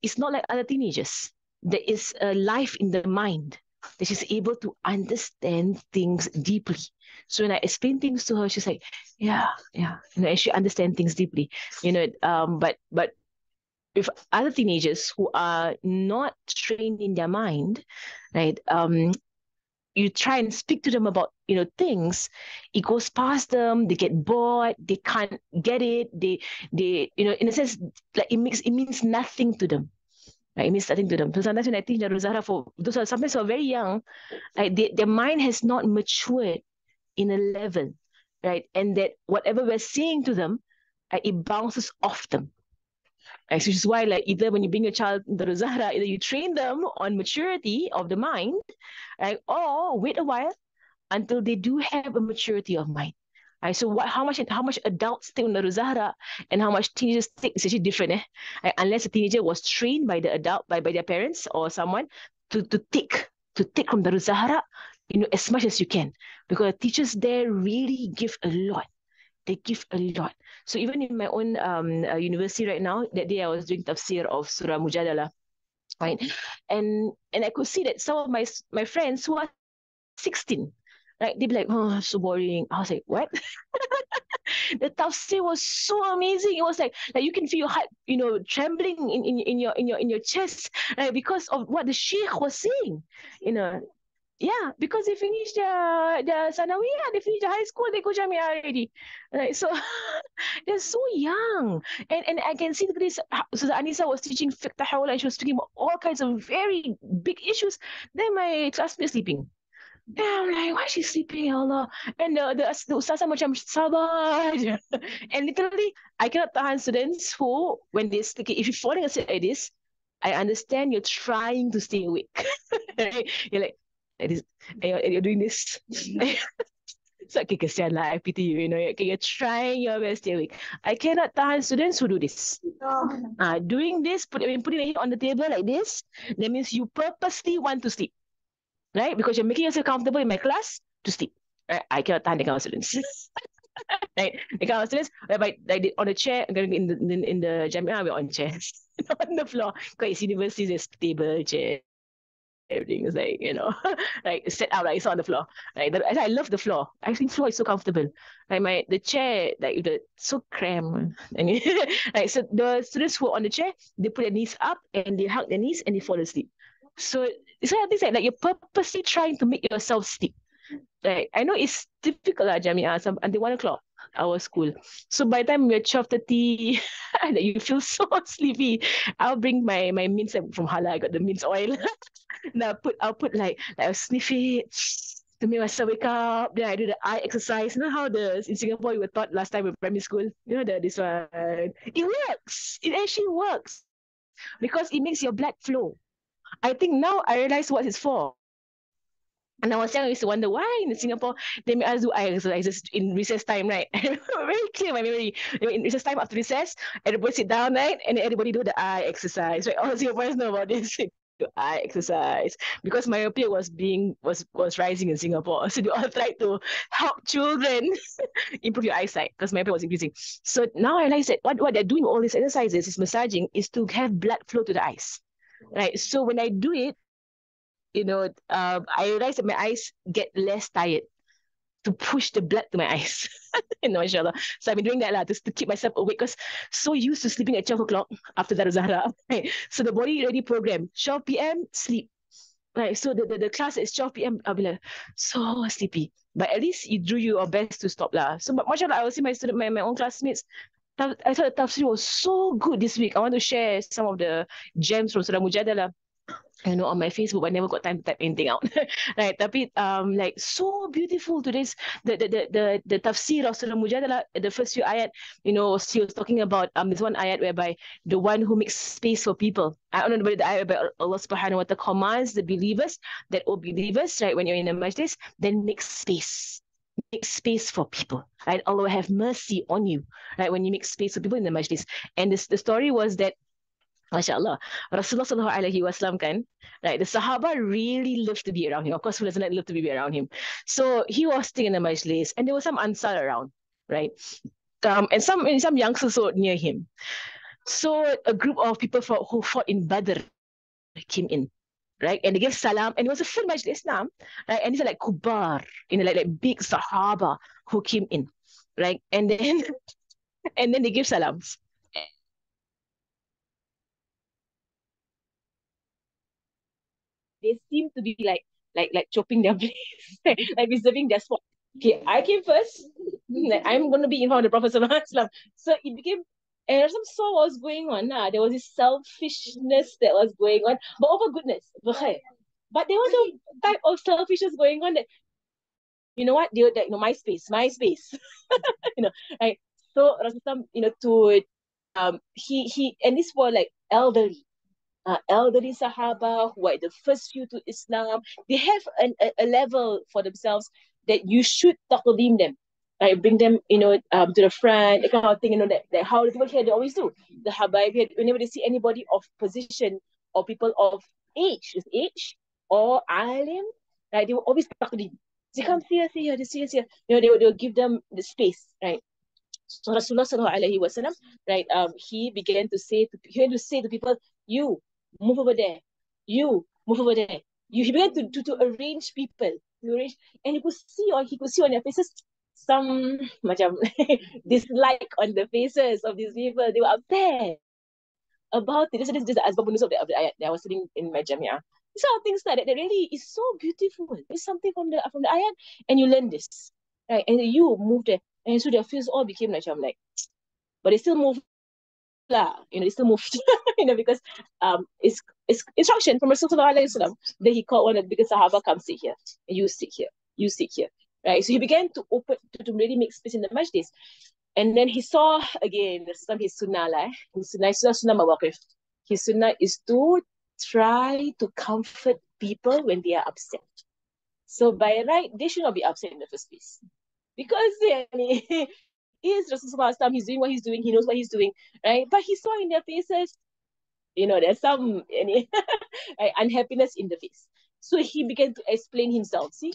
it's not like other teenagers. There is a life in the mind that she's able to understand things deeply. So when I explain things to her, she's like, yeah, yeah, you know, and she understands things deeply, you know. Um, but but with other teenagers who are not trained in their mind, right? Um, you try and speak to them about you know things it goes past them they get bored they can't get it they they you know in a sense like it makes it means nothing to them right it means nothing to them so sometimes when i teach the Zahra for those are sometimes who are very young like they, their mind has not matured in a level right and that whatever we're saying to them right, it bounces off them Right? Which is why, like, either when you bring a child the Zahra, either you train them on maturity of the mind, right? Or wait a while until they do have a maturity of mind. Right? So what how much how much adults think the Zahra and how much teenagers think is actually different. Eh? Unless a teenager was trained by the adult, by, by their parents or someone to, to take to take from the Zahra, you know, as much as you can. Because the teachers there really give a lot they give a lot. So even in my own um, uh, university right now, that day I was doing tafsir of Surah Mujadalah. right? And and I could see that some of my my friends who are 16, right? They'd be like, oh, so boring. I was like, what? the tafsir was so amazing. It was like like you can feel your heart, you know, trembling in, in, in your in your in your chest, right? Because of what the sheikh was saying. You know, yeah, because they finished their their sanawiyah, they finished the high school, they go jamia already. Right. So they're so young. And and I can see that this so the Anisa was teaching fiqh and she was talking about all kinds of very big issues. Then my classmate sleeping. And I'm like, why is she sleeping, Allah? And the, the, the ustazah macam sabar And literally, I cannot tahan students who, when they sleep, if you're falling asleep like this, I understand you're trying to stay awake. you're like, it is you're, you're doing this. so okay, kesian lah, I pity you, you know, okay, you're trying your best to stay awake. I cannot tahan students who do this. Oh. Uh, doing this, put, I mean, putting it on the table like this, that means you purposely want to sleep. Right? Because you're making yourself comfortable in my class to sleep. Right? I cannot tahan the kind of students. right? The kind of students whereby like on the chair, in the in, in the jamia, we're on chairs. on the floor. Because universities, there's table, chair, everything is like you know like set out like it's on the floor like the, I love the floor I think floor is so comfortable like my the chair like the so cramped and like so the students who are on the chair they put their knees up and they hug their knees and they fall asleep so it's like things like, like you're purposely trying to make yourself sleep like I know it's difficult lah Jamia ah, some until one o'clock our school. So by the time twelve thirty, that you feel so sleepy, I'll bring my my mints from Hala. I got the mints oil. now put I'll put like like I'll sniff it to make myself wake up. Then I do the eye exercise. You know how the in Singapore you were taught last time in primary school. You know the this one. It works. It actually works because it makes your blood flow. I think now I realize what it's for. And I was young, I used to wonder why in Singapore they make us do eye exercises in recess time, right? very clear my memory. In recess time after recess, everybody sit down, right? And everybody do the eye exercise. Right? All Singaporeans know about this. do eye exercise because myopia was being was was rising in Singapore. So they all tried to help children improve your eyesight because myopia was increasing. So now I realize that what, what they're doing all these exercises is massaging is to have blood flow to the eyes. Right. So when I do it, you know, um, I realize that my eyes get less tired to push the blood to my eyes. you know, inshallah. So I've been doing that lah, just to keep myself awake because so used to sleeping at 12 o'clock after Darul Zahra. Right? So the body already programmed. 12 p.m., sleep. Right. So the, the, the class is 12 p.m. I'll be like, so sleepy. But at least you do your best to stop lah. So but mashallah, I will see my student, my, my own classmates. I thought the tafsir was so good this week. I want to share some of the gems from Surah Mujadalah you know, on my Facebook, I never got time to type anything out. right. Tapi um like so beautiful to this the the the the, the tafsir of Surah Mujadalah, the first few ayat, you know, she was talking about um this one ayat whereby the one who makes space for people. I don't know about the ayat whereby Allah subhanahu wa ta'ala commands the believers that all believers, right, when you're in a majlis, then make space. Make space for people, right? Allah will have mercy on you, right? When you make space for people in the majlis. And this the story was that Masya Allah. Rasulullah Alaihi kan, right? The Sahaba really loved to be around him. Of course, who doesn't love to be around him? So he was sitting in the majlis, and there was some Ansar around, right? Um, and some and some youngsters were near him. So a group of people for, who fought in Badr came in, right? And they gave salam, and it was a full majlis now, right? And these are like kubar, you know, like, like big Sahaba who came in, right? And then and then they give salams. they seem to be like like like chopping their place, like reserving their spot. Okay, I came first. like I'm gonna be in front of the Prophet So it became and some saw what was going on. Nah. There was this selfishness that was going on, but over goodness. But there was a type of selfishness going on that you know what? They were like, know, my space, my space. you know, right? So Rasulullah, you know, to um he he and this were like elderly uh, elderly Sahaba who are the first few to Islam, they have an, a, a level for themselves that you should taqdim them. Like bring them, you know, um, to the front, that kind of thing, you know, that, that how the people here they always do. The Habaib, whenever they see anybody of position or people of age, is age or alim, right, they will always taqdim. They come see us here, here, see here, here. You know, they will, they will give them the space, right? So Rasulullah sallallahu alaihi wasallam, right? Um, he began to say to he began to say to people, you move over there. you move over there. You he began to, to, to arrange people. To arrange, and he could see or he could see on their faces some macam dislike on the faces of these people. They were upset about it. This is just as Babu of the, of the ayat that I was sitting in my jamia. These are things that that really is so beautiful. It's something from the from the ayat, and you learn this. Right? And you move there. And so their feels all became like, I'm like, but they still move lah, you know, they still moved, you know, because um, it's, it's instruction from Rasulullah that he called one of the biggest Sahaba, come sit here, and you sit here, you sit here, right? So he began to open, to, to really make space in the majlis. And then he saw again, some his sunnah lah, eh? his sunnah, sunnah, sunnah. His sunnah is to try to comfort people when they are upset. So by right, they should not be upset in the first place. Because yeah, is Rasulullah he's doing what he's doing, he knows what he's doing, right? But he saw in their faces, you know, there's some any right, unhappiness in the face. So he began to explain himself. See?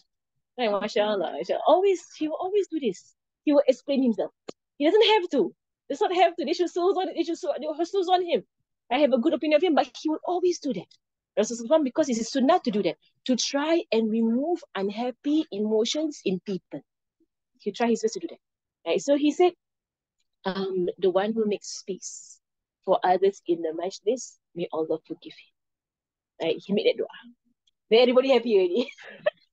Mashallah. Always, he will always do this. He will explain himself. He doesn't have to. Does not have to. They should souls on they should souls on him. I have a good opinion of him, but he will always do that. Rasulullah, because it's a sunnah to do that, to try and remove unhappy emotions in people. He try his best to do that. Right? So he said, um, the one who makes space for others in the majlis, may Allah forgive him. Right? He made that dua. Everybody happy already.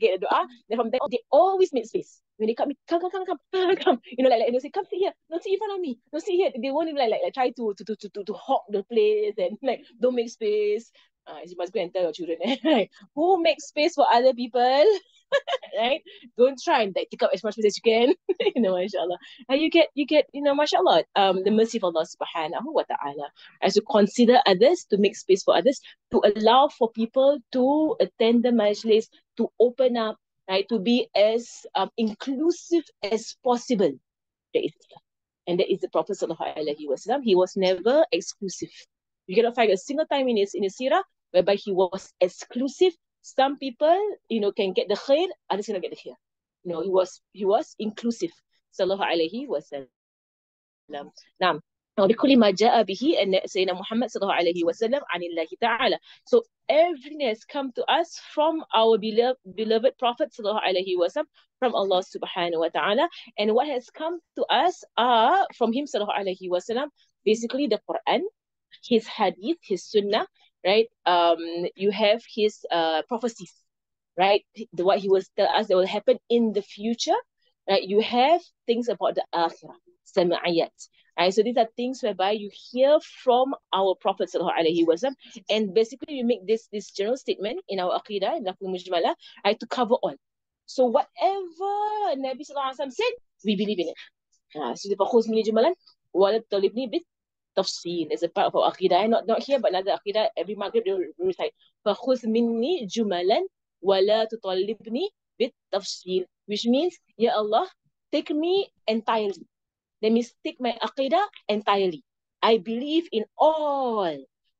Get the dua. Then from there, they always make space. When they come, come, come, come, come, come. You know, like, like they say, come sit here. Don't sit in front of me. Don't sit here. They won't even like, like, like try to, to, to, to, to hog the place and like, don't make space. Uh, you must go and tell your children, eh? who makes space for other people right? Don't try and like, take up as much space as you can, you know, inshallah And you get, you get, you know, mashallah, um, the mercy of Allah subhanahu wa ta'ala as you consider others, to make space for others, to allow for people to attend the majlis, to open up, right, to be as um, inclusive as possible. That is And that is the Prophet sallallahu alaihi wasallam. He was never exclusive. You cannot find a single time in his in his sirah whereby he was exclusive some people, you know, can get the khair, others cannot get the khair. You know, he was he was inclusive. Sallallahu alayhi wa sallam. Now, ولكل ما جاء به أن سيدنا محمد صلى الله عليه وسلم عن الله تعالى. So everything has come to us from our beloved, beloved Prophet صلى الله عليه وسلم from Allah subhanahu wa ta'ala. And what has come to us are from him صلى الله عليه وسلم basically the Quran, his hadith, his sunnah, right? Um, you have his uh, prophecies, right? The, what he will tell us that will happen in the future, right? You have things about the akhirah, sama'iyat. Right, so these are things whereby you hear from our Prophet and basically we make this this general statement in our Aqidah, in Laqul Mujmala, right, to cover all. So whatever Nabi Sallallahu Alaihi Wasallam said, we believe in it. Ah, uh, so the Bakhus Mini Jumalan, Walad Talibni Bit tafsir as a part of our aqidah. Not not here, but another aqidah. Every maghrib they will recite. فَخُذْ مِنِّي جُمَلًا وَلَا تُطَلِّبْنِي بِالتَّفْصِيلِ Which means, Ya Allah, take me entirely. That means take my aqidah entirely. I believe in all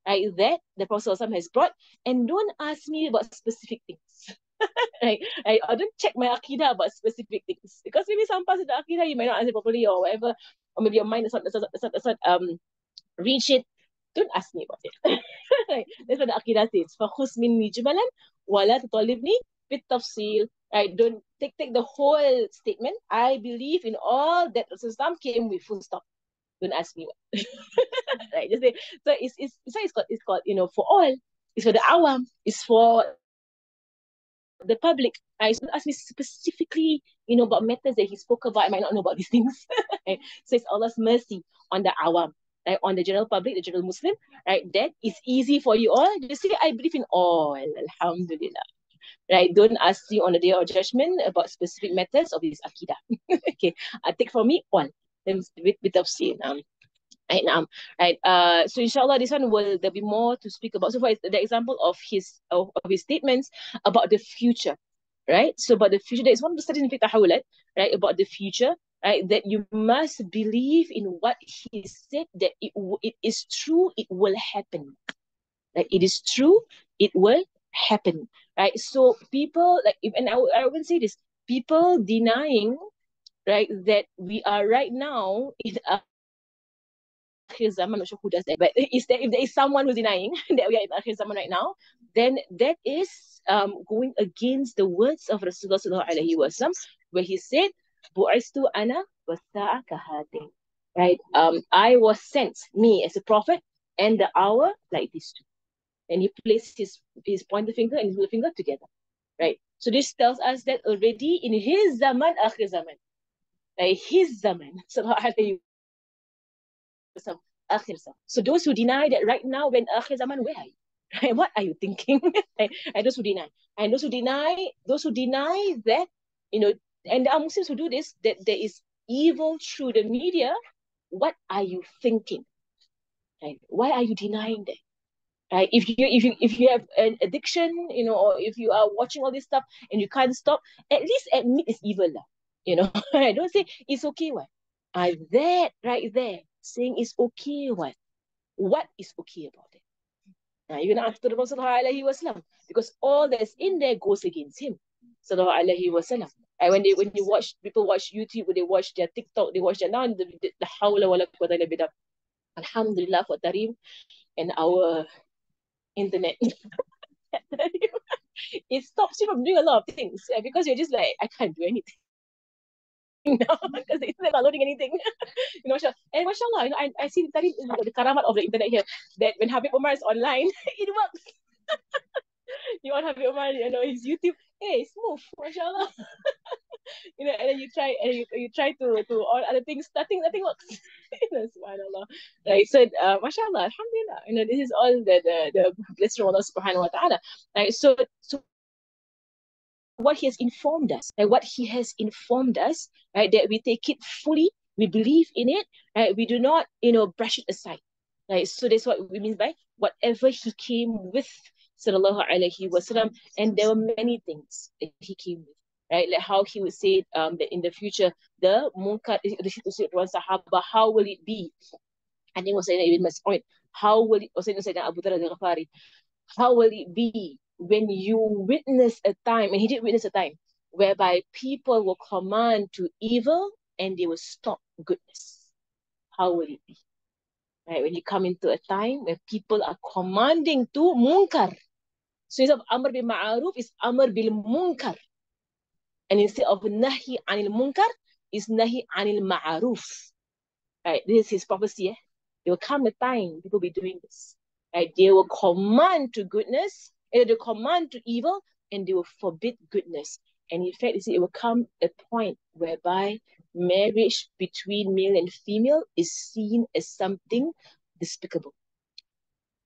right, that the Prophet has brought. And don't ask me about specific things. right? I, I don't check my aqidah about specific things. Because maybe some parts of the aqidah you might not answer properly or whatever. Or maybe your mind is not, is not, is not, is not um, reach it, don't ask me about it. right? That's what the Aqidah says. فَخُسْ مِنِّي جُمَلًا وَلَا تُطَالِبْني بِالتَّفْصِيل Right? Don't take take the whole statement. I believe in all that Islam came with full stop. Don't ask me what. right? Just say, so it's, it's, so it's called, it's called, you know, for all. It's for the awam. It's for the public. Right? So ask me specifically, you know, about matters that he spoke about. I might not know about these things. right? So it's Allah's mercy on the awam right, on the general public, the general Muslim, right, that is easy for you all. Just say, I believe in all. Alhamdulillah. Right, don't ask me on the day of judgment about specific matters of this akidah. okay, I take for me all. Then with with tafsir. Um, right now, right. Uh, so inshallah, this one will there be more to speak about. So for the example of his of, of his statements about the future, right? So about the future, there is one of the studies in fiqh right, about the future, right? That you must believe in what he said, that it, it is true, it will happen. Like it is true, it will happen, right? So people, like, if, and I, I wouldn't say this, people denying, right, that we are right now in a I'm not sure who does that, but is there, if there is someone who's denying that we are in akhir zaman right now, then that is um, going against the words of Rasulullah sallallahu alaihi where he said, "Bu'istu ana wasa'a kahatin." Right? Um, I was sent, me as a prophet, and the hour like this too. And he placed his his pointer finger and his middle finger together. Right? So this tells us that already in his zaman, akhir zaman, like his zaman, akhir zaman. So those who deny that right now when akhir zaman, where are you? Right? What are you thinking? and those who deny. And those who deny, those who deny that, you know, and there are Muslims who do this, that there is evil through the media. What are you thinking? Right? Why are you denying that? Right? If you if you if you have an addiction, you know, or if you are watching all this stuff and you can't stop, at least admit it's evil. You know, don't say it's okay, what? Uh, that right there, saying it's okay, what? What is okay about it? Now, you're gonna ask the Prophet because all that's in there goes against him. Sallallahu Alaihi Wasallam. And when they when you watch people watch YouTube, when they watch their TikTok, they watch their now the the, hawla wala quwwata illa. Alhamdulillah for Tarim and our internet. it stops you from doing a lot of things because you're just like, I can't do anything now because internet not loading anything. you know, and mashallah, you know, I, I see Tarim, the karamat of the internet here that when Habib Omar is online, it works. you want Habib Omar, you know, his YouTube, hey, smooth, mashallah. you know, and then you try and you, you try to to all other things, nothing nothing works. Subhanallah. Right. So uh mashallah, alhamdulillah. You know, this is all the the the blessing of Allah subhanahu wa ta'ala. Right. So so what he has informed us, right? What he has informed us, right? That we take it fully, we believe in it, right? We do not, you know, brush it aside. Right. So that's what we mean by whatever he came with, sallallahu alaihi wasallam, and there were many things that he came with right? Like how he would say um, that in the future, the munkar, sahaba, how will it be? I think was saying Ibn Mas'ud, how will it, was saying Abu Dharr al-Ghafari, how will it be when you witness a time, and he did witness a time, whereby people will command to evil and they will stop goodness. How will it be? Right, when you come into a time where people are commanding to munkar. So instead of Amr bil Ma'aruf, it's Amr bil Munkar. And instead of nahi anil munkar, is nahi anil ma'aruf. Right, this is his prophecy. Eh? There will come a time people will be doing this. Right, they will command to goodness, and they will command to evil, and they will forbid goodness. And in fact, you see, it will come a point whereby marriage between male and female is seen as something despicable.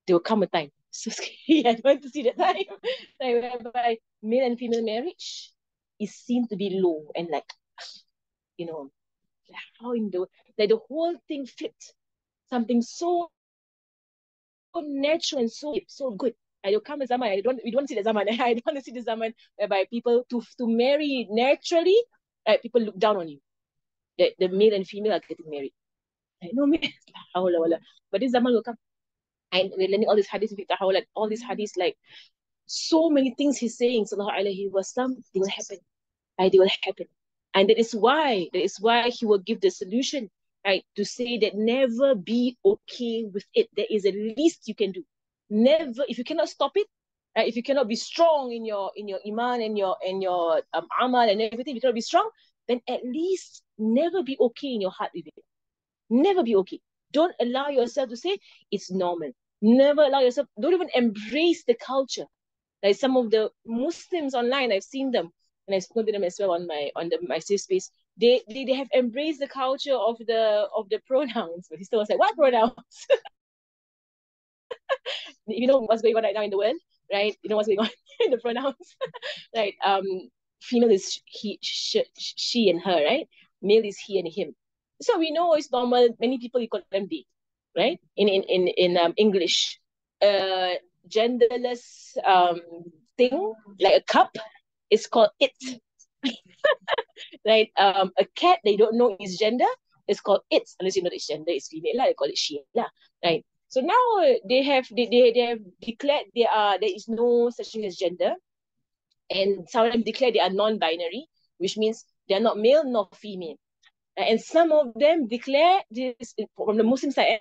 There will come a time. So scary. I don't want to see that time. like whereby male and female marriage it seemed to be low and like, you know, how in the like the whole thing flipped. Something so so natural and so so good. I don't come as a zaman. I don't. We don't see the zaman. I don't want to see the zaman whereby people to to marry naturally. Right, people look down on you. The, the male and female are getting married. I know me. But this zaman will come. And we're learning all these hadiths, all these hadiths like so many things he's saying, sallallahu alaihi wasallam, they will happen. Right? They will happen. And that is why, that is why he will give the solution, right? To say that never be okay with it. There is a least you can do. Never, if you cannot stop it, right? If you cannot be strong in your in your iman and your and your um, amal and everything, you cannot be strong, then at least never be okay in your heart with it. Never be okay. Don't allow yourself to say it's normal. Never allow yourself, don't even embrace the culture like some of the Muslims online, I've seen them, and I've spoken to them as well on my on the my safe space. They, they they have embraced the culture of the of the pronouns, but he still was like, what pronouns? you know what's going on right now in the world, right? You know what's going on in the pronouns, right? Um, female is he, she, she and her, right? Male is he and him. So we know it's normal. Many people you call them they, right? In in in in um, English, uh, genderless um thing like a cup is called it. Right um a cat they don't know its gender is called it unless you know its gender is female lah, they call it she lah, right? So now they have they, they, they have declared there are there is no such thing as gender and some of them declare they are non-binary which means they are not male nor female. And some of them declare this from the muslim side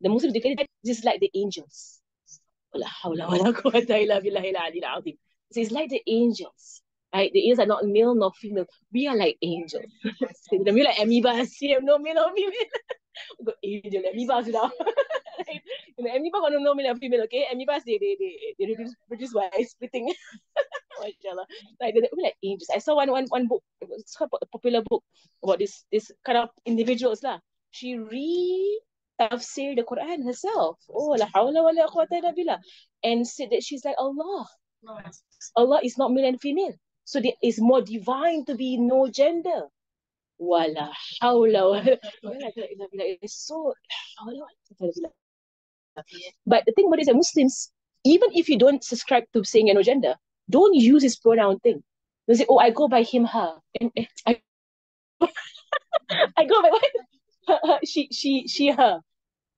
The Muslims declare that this is like the angels. So it's like the angels. Right? The angels are not male nor female. We are like angels. we're like amoeba, no male nor female. got angel, amoeba sudah. right? You know, amoeba got no male or female, okay? Amoebas, they, they, they, they reproduce, reproduce by splitting. Mashallah. Like, they're like angels. I saw one, one, one book, it's quite a popular book about this, this kind of individuals. Lah. She re tafsir the Quran herself. Oh, la hawla wa la quwwata illa billah. And said that she's like Allah. Allah is not male and female. So there is more divine to be no gender. Wala hawla wa la It's so but the thing about it is that Muslims, even if you don't subscribe to saying no gender, don't use this pronoun thing. They say, oh, I go by him, her. And, and I, I go by what? she, she, she, her.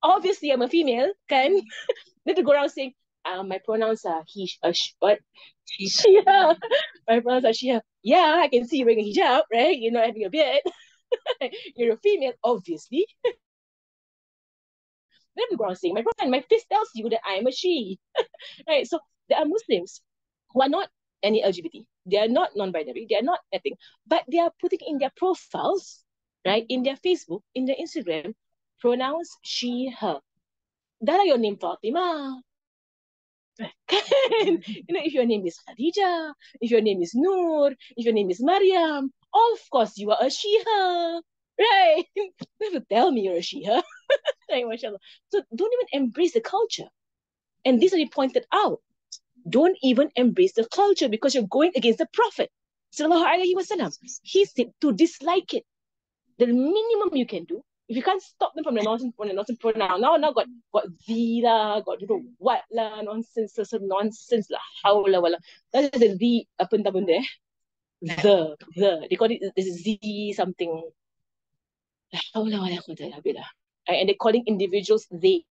Obviously, I'm a female, can? Need to go around saying, uh, my pronouns are he, uh, sh, what? She, her. My pronouns are she, her. Yeah, I can see you wearing a hijab, right? You're not having a beard. You're a female, obviously. Let me go around saying, my pronoun, my face tells you that I'm a she. right? So there are Muslims who are not any LGBT. They are not non-binary. They are not anything. But they are putting in their profiles, right, in their Facebook, in their Instagram, pronouns she, her. That are your name, Fatima. you know, if your name is Khadija, if your name is Noor, if your name is Mariam, of course you are a she, her. Right? Never tell me you're a she, her. So don't even embrace the culture. And this is pointed out don't even embrace the culture because you're going against the Prophet. Wasallam. He said to dislike it. The minimum you can do, if you can't stop them from the from the nonsense pronoun, now now got got zira, got you know what la nonsense, some nonsense la hawla wala. That is the the apa benda The the they call it this z something. How Hawla wala And they're calling individuals they.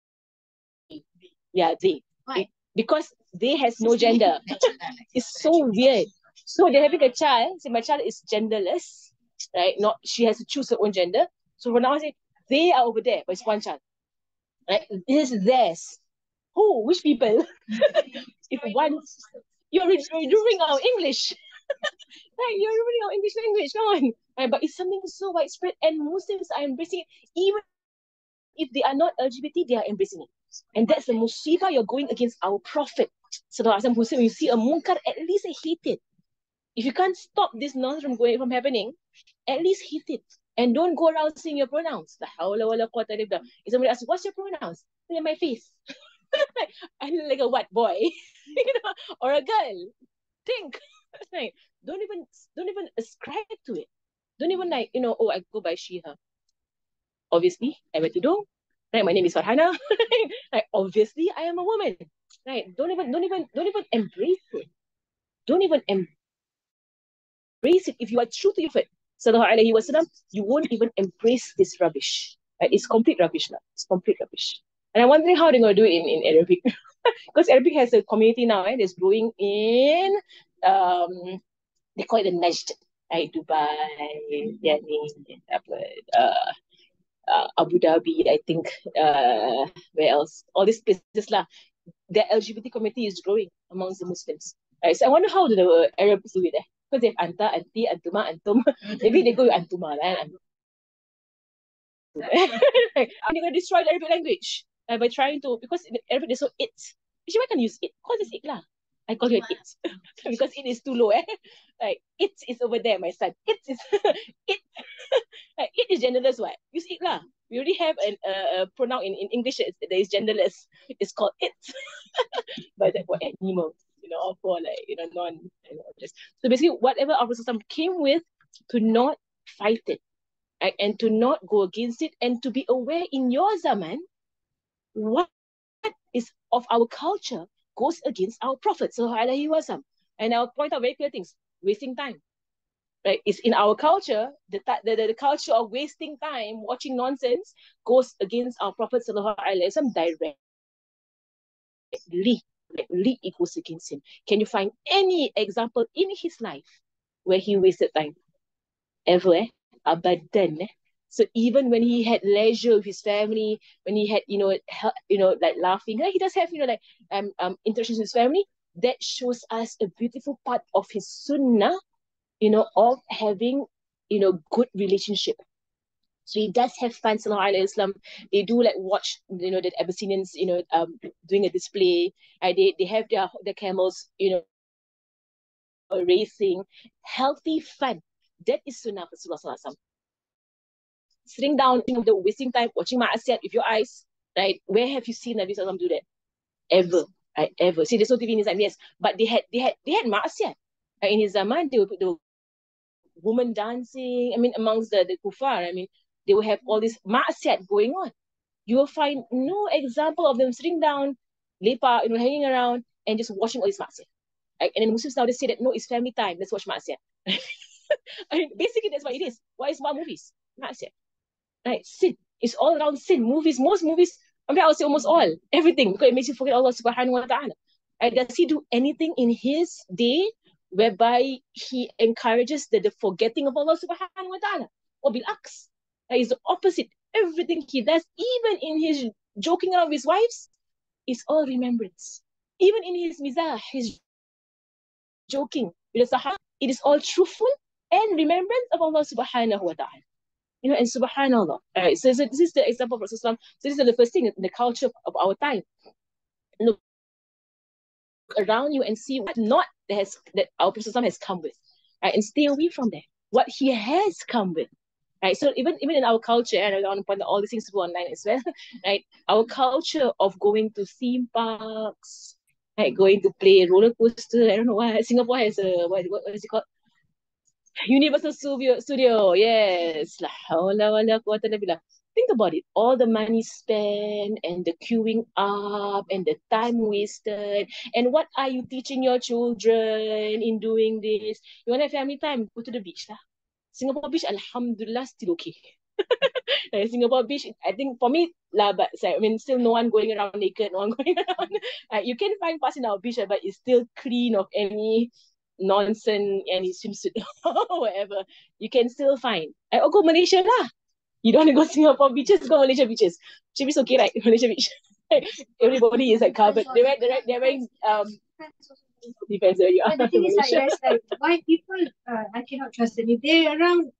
Yeah, they. It, because they has no gender. it's so weird. So they're having a child. So my child is genderless, right? Not she has to choose her own gender. So for now, I say they are over there, but it's one child. Right? This is theirs. Who? Which people? if one, you're doing our English. right? You're doing our English language. Come on. Right? But it's something so widespread, and Muslims are embracing it. Even if they are not LGBT, they are embracing it. And that's the musibah you're going against our Prophet. Sallallahu Alaihi Wasallam, when you see a munkar, at least hate it. If you can't stop this nonsense from going from happening, at least hit it. And don't go around saying your pronouns. If somebody asks, what's your pronouns? Look at my face. I look like a what boy? you know, or a girl. Think. like, don't even don't even ascribe to it. Don't even like, you know, oh, I go by she, her. Obviously, I to do right? My name is Farhana. like obviously I am a woman. Right? Don't even don't even don't even embrace it. Don't even embrace it. If you are true to your faith, wasallam, you won't even embrace this rubbish. Right? It's complete rubbish now. It's complete rubbish. And I'm wondering how they're gonna do it in, in Arabic. because Arabic has a community now, right? That's growing in um they call it the Najd, right? Dubai, Yani, uh, uh, Abu Dhabi, I think, uh, where else? All these places lah. The LGBT community is growing amongst the Muslims. Right, so I wonder how the Arabs do it eh? Because they have anta, anti, antuma, antum. Maybe they go with antuma lah. And they're going to destroy the Arabic language uh, by trying to, because in Arabic they so it. Actually, why can't use it? Because it's it lah. I call you it because it is too low. Eh? Like it is over there, my son. It is it. like, it is genderless. What use it lah. We already have an, uh, a pronoun in, in English that is genderless. It's called it, but that for animals, you know, or for like you know non. You know, just so basically, whatever our system came with, to not fight it, right? and to not go against it, and to be aware in your zaman, what is of our culture goes against our Prophet. So and I'll point out very clear things, wasting time. Right? It's in our culture, the, the, the, culture of wasting time watching nonsense goes against our Prophet Wasallam directly. It goes against him. Can you find any example in his life where he wasted time? Ever, eh? Abadan, eh? So even when he had leisure with his family, when he had, you know, help, you know, like laughing, he does have, you know, like um, um interactions with his family. That shows us a beautiful part of his sunnah, you know, of having, you know, good relationship. So he does have fun, Sallallahu Alaihi Wasallam. They do like watch, you know, the Abyssinians, you know, um, doing a display. Uh, they, they have their, their camels, you know, racing. Healthy fun. That is sunnah for Sallallahu Sitting down, the wasting time watching my Ma'asiyat with your eyes, right? Where have you seen Nabi Sallallahu do that? Ever. Right, ever. See, there's no TV in time, yes. But they had they had they had Ma'asiyat. In his zaman, they would put the woman dancing. I mean, amongst the, the kuffar, I mean, they will have all this ma'asiyat going on. You will find no example of them sitting down, lepa, you know, hanging around and just watching all this ma'asiyat. Right? And then Muslims now they say that no, it's family time. Let's watch ma'asiyat. I mean, basically that's what it is. Why is what movies? Ma'asiyat. Right? Sin. It's all around sin. Movies, most movies, I mean, I would say almost all, everything, because it makes you forget Allah subhanahu wa ta'ala. Right? Does he do anything in his day whereby he encourages the, the forgetting of Allah subhanahu wa ta'ala? Or bil aks? That is the opposite. Everything he does, even in his joking around with his wives, is all remembrance. Even in his mizah, his joking with the Sahaba, it is all truthful and remembrance of Allah subhanahu wa ta'ala. You know, and subhanAllah. Alright, so, so this is the example of Rasulullah. So this is the first thing in the culture of our time. Look around you and see what not that has that our Prophet has come with. Right? And stay away from that. What he has come with right? So even even in our culture, and I want to point out all these things to online as well, right? Our culture of going to theme parks, right? Going to play roller coaster. I don't know why Singapore has a what what, what is it called? Universal Studio. Studio. Yes. Think about it. All the money spent and the queuing up and the time wasted. And what are you teaching your children in doing this? You want to have family time? Go to the beach. Lah. Singapore beach, alhamdulillah, still okay. Singapore beach, I think for me, lah, but I mean, still no one going around naked, no one going around. You can find parts in our beach, but it's still clean of any nonsense, any swimsuit whatever. You can still find. I oh, go Malaysia lah. You don't want to go Singapore beaches, go Malaysia beaches. Should be okay, right? Malaysia beach. Everybody is like covered. They're wearing, they're, they're wearing um Depends where you are. the thing is like, yes, like why people uh, I cannot trust them. If they're around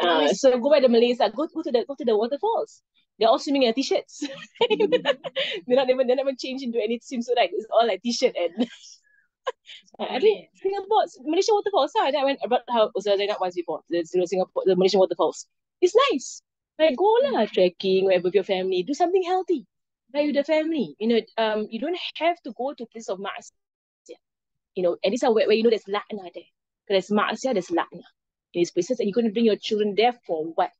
uh, so go by the Malays, uh, go go to the go to the waterfalls. They're all swimming in t-shirts. they're not even they're not even changed into any swimsuit, like it's all like t-shirt and I think Singapore, Malaysia waterfalls. I went about how was I not once before the you know, Singapore, the Malaysian waterfalls. It's nice. Like go lah trekking with your family. Do something healthy. Like with the family. You know, um, you don't have to go to place of mass you know, and these are where, where you know there's la'na there. Because there's ma'asiyah, there's la'na. In these places, and you're going to bring your children there for what?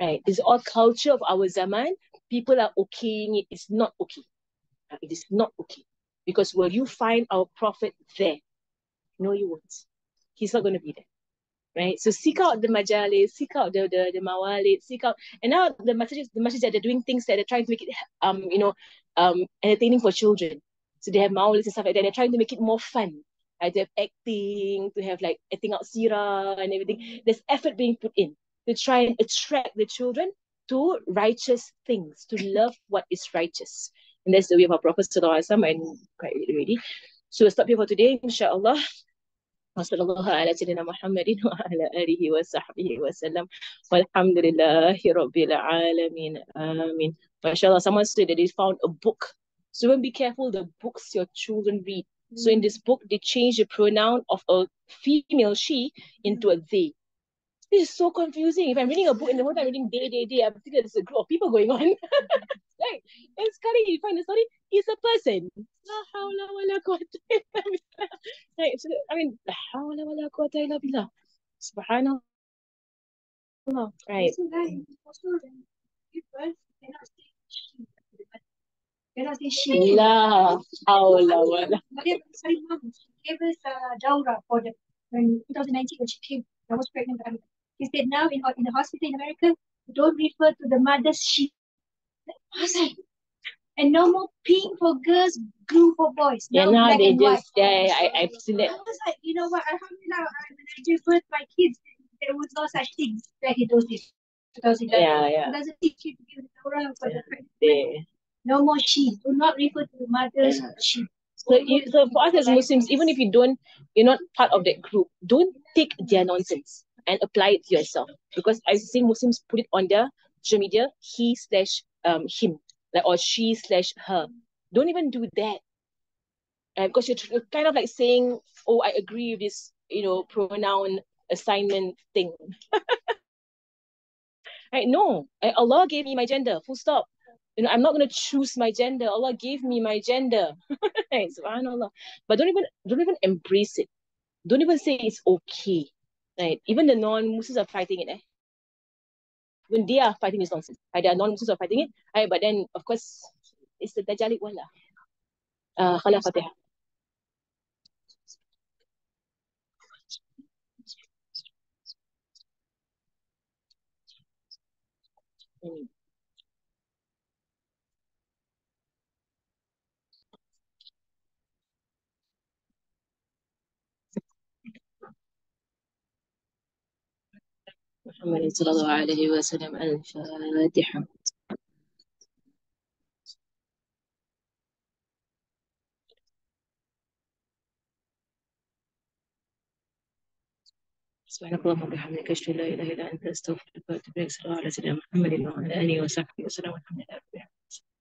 Right? This is all culture of our zaman. People are okaying it. It's not okay. It is not okay. Because will you find our prophet there? No, you won't. He's not going to be there. Right? So seek out the majalis, seek out the the, the mawalid, seek out and now the messages the messages that they're doing things that they're trying to make it um you know um entertaining for children so they have maulis and stuff like that. They're trying to make it more fun. Right? To have acting, to have like acting out sirah and everything. There's effort being put in to try and attract the children to righteous things, to love what is righteous. And that's the way of our Prophet Sallallahu and quite ready. So we'll stop here for today, inshallah. وصلى الله على سيدنا محمد وعلى آله وصحبه وسلم والحمد لله رب العالمين آمين ما شاء الله someone said that they found a book so when be careful the books your children read. Mm. So in this book, they change the pronoun of a female she into a they. This is so confusing. If I'm reading a book and the whole time reading they, they, they, I'm thinking there's a group of people going on. like, and suddenly you find the story, it's a person. like, so, I mean, Subhanallah. Right. Cannot ah, say she. La hawla wala. Dia sorry mom. Gave us uh, a dawra for the when 2019 when she came. I was pregnant. He said now in in the hospital in America, don't refer to the mother's she. I was like, and no more pink for girls, blue for boys. Yeah, now they just yeah, I I've seen that. I was like, you know what? Alhamdulillah, when I gave birth my kids, there was no such thing back in those days. 2011. Yeah, yeah. It doesn't teach you to give dawra for the pregnant. They, No more she. Do not refer to the mothers Yeah. she. so, you, so for us as Muslims, even if you don't, you're not part of that group, don't take their nonsense and apply it to yourself. Because I see Muslims put it on their social media, he slash um him, like or she slash her. Don't even do that. Uh, because you're, tr- you're kind of like saying, oh, I agree with this, you know, pronoun assignment thing. right? No, Allah gave me my gender. Full stop. You know, I'm not gonna choose my gender. Allah gave me my gender. Subhanallah. But don't even don't even embrace it. Don't even say it's okay. Right? Even the non-Muslims are fighting it. Eh? When they are fighting this nonsense, right? The non-Muslims are fighting it. Right? But then, of course, it's the Dajjalic one. Uh, Khala Fatiha. محمد صلى الله عليه وسلم الفاتحة. سبحانك اللهم وبحمدك أشهد أن لا إله إلا أنت أستغفرك وأتوب إليك. صلى الله على سيدنا محمد وعلى آله وصحبه وسلم والحمد لله رب العالمين.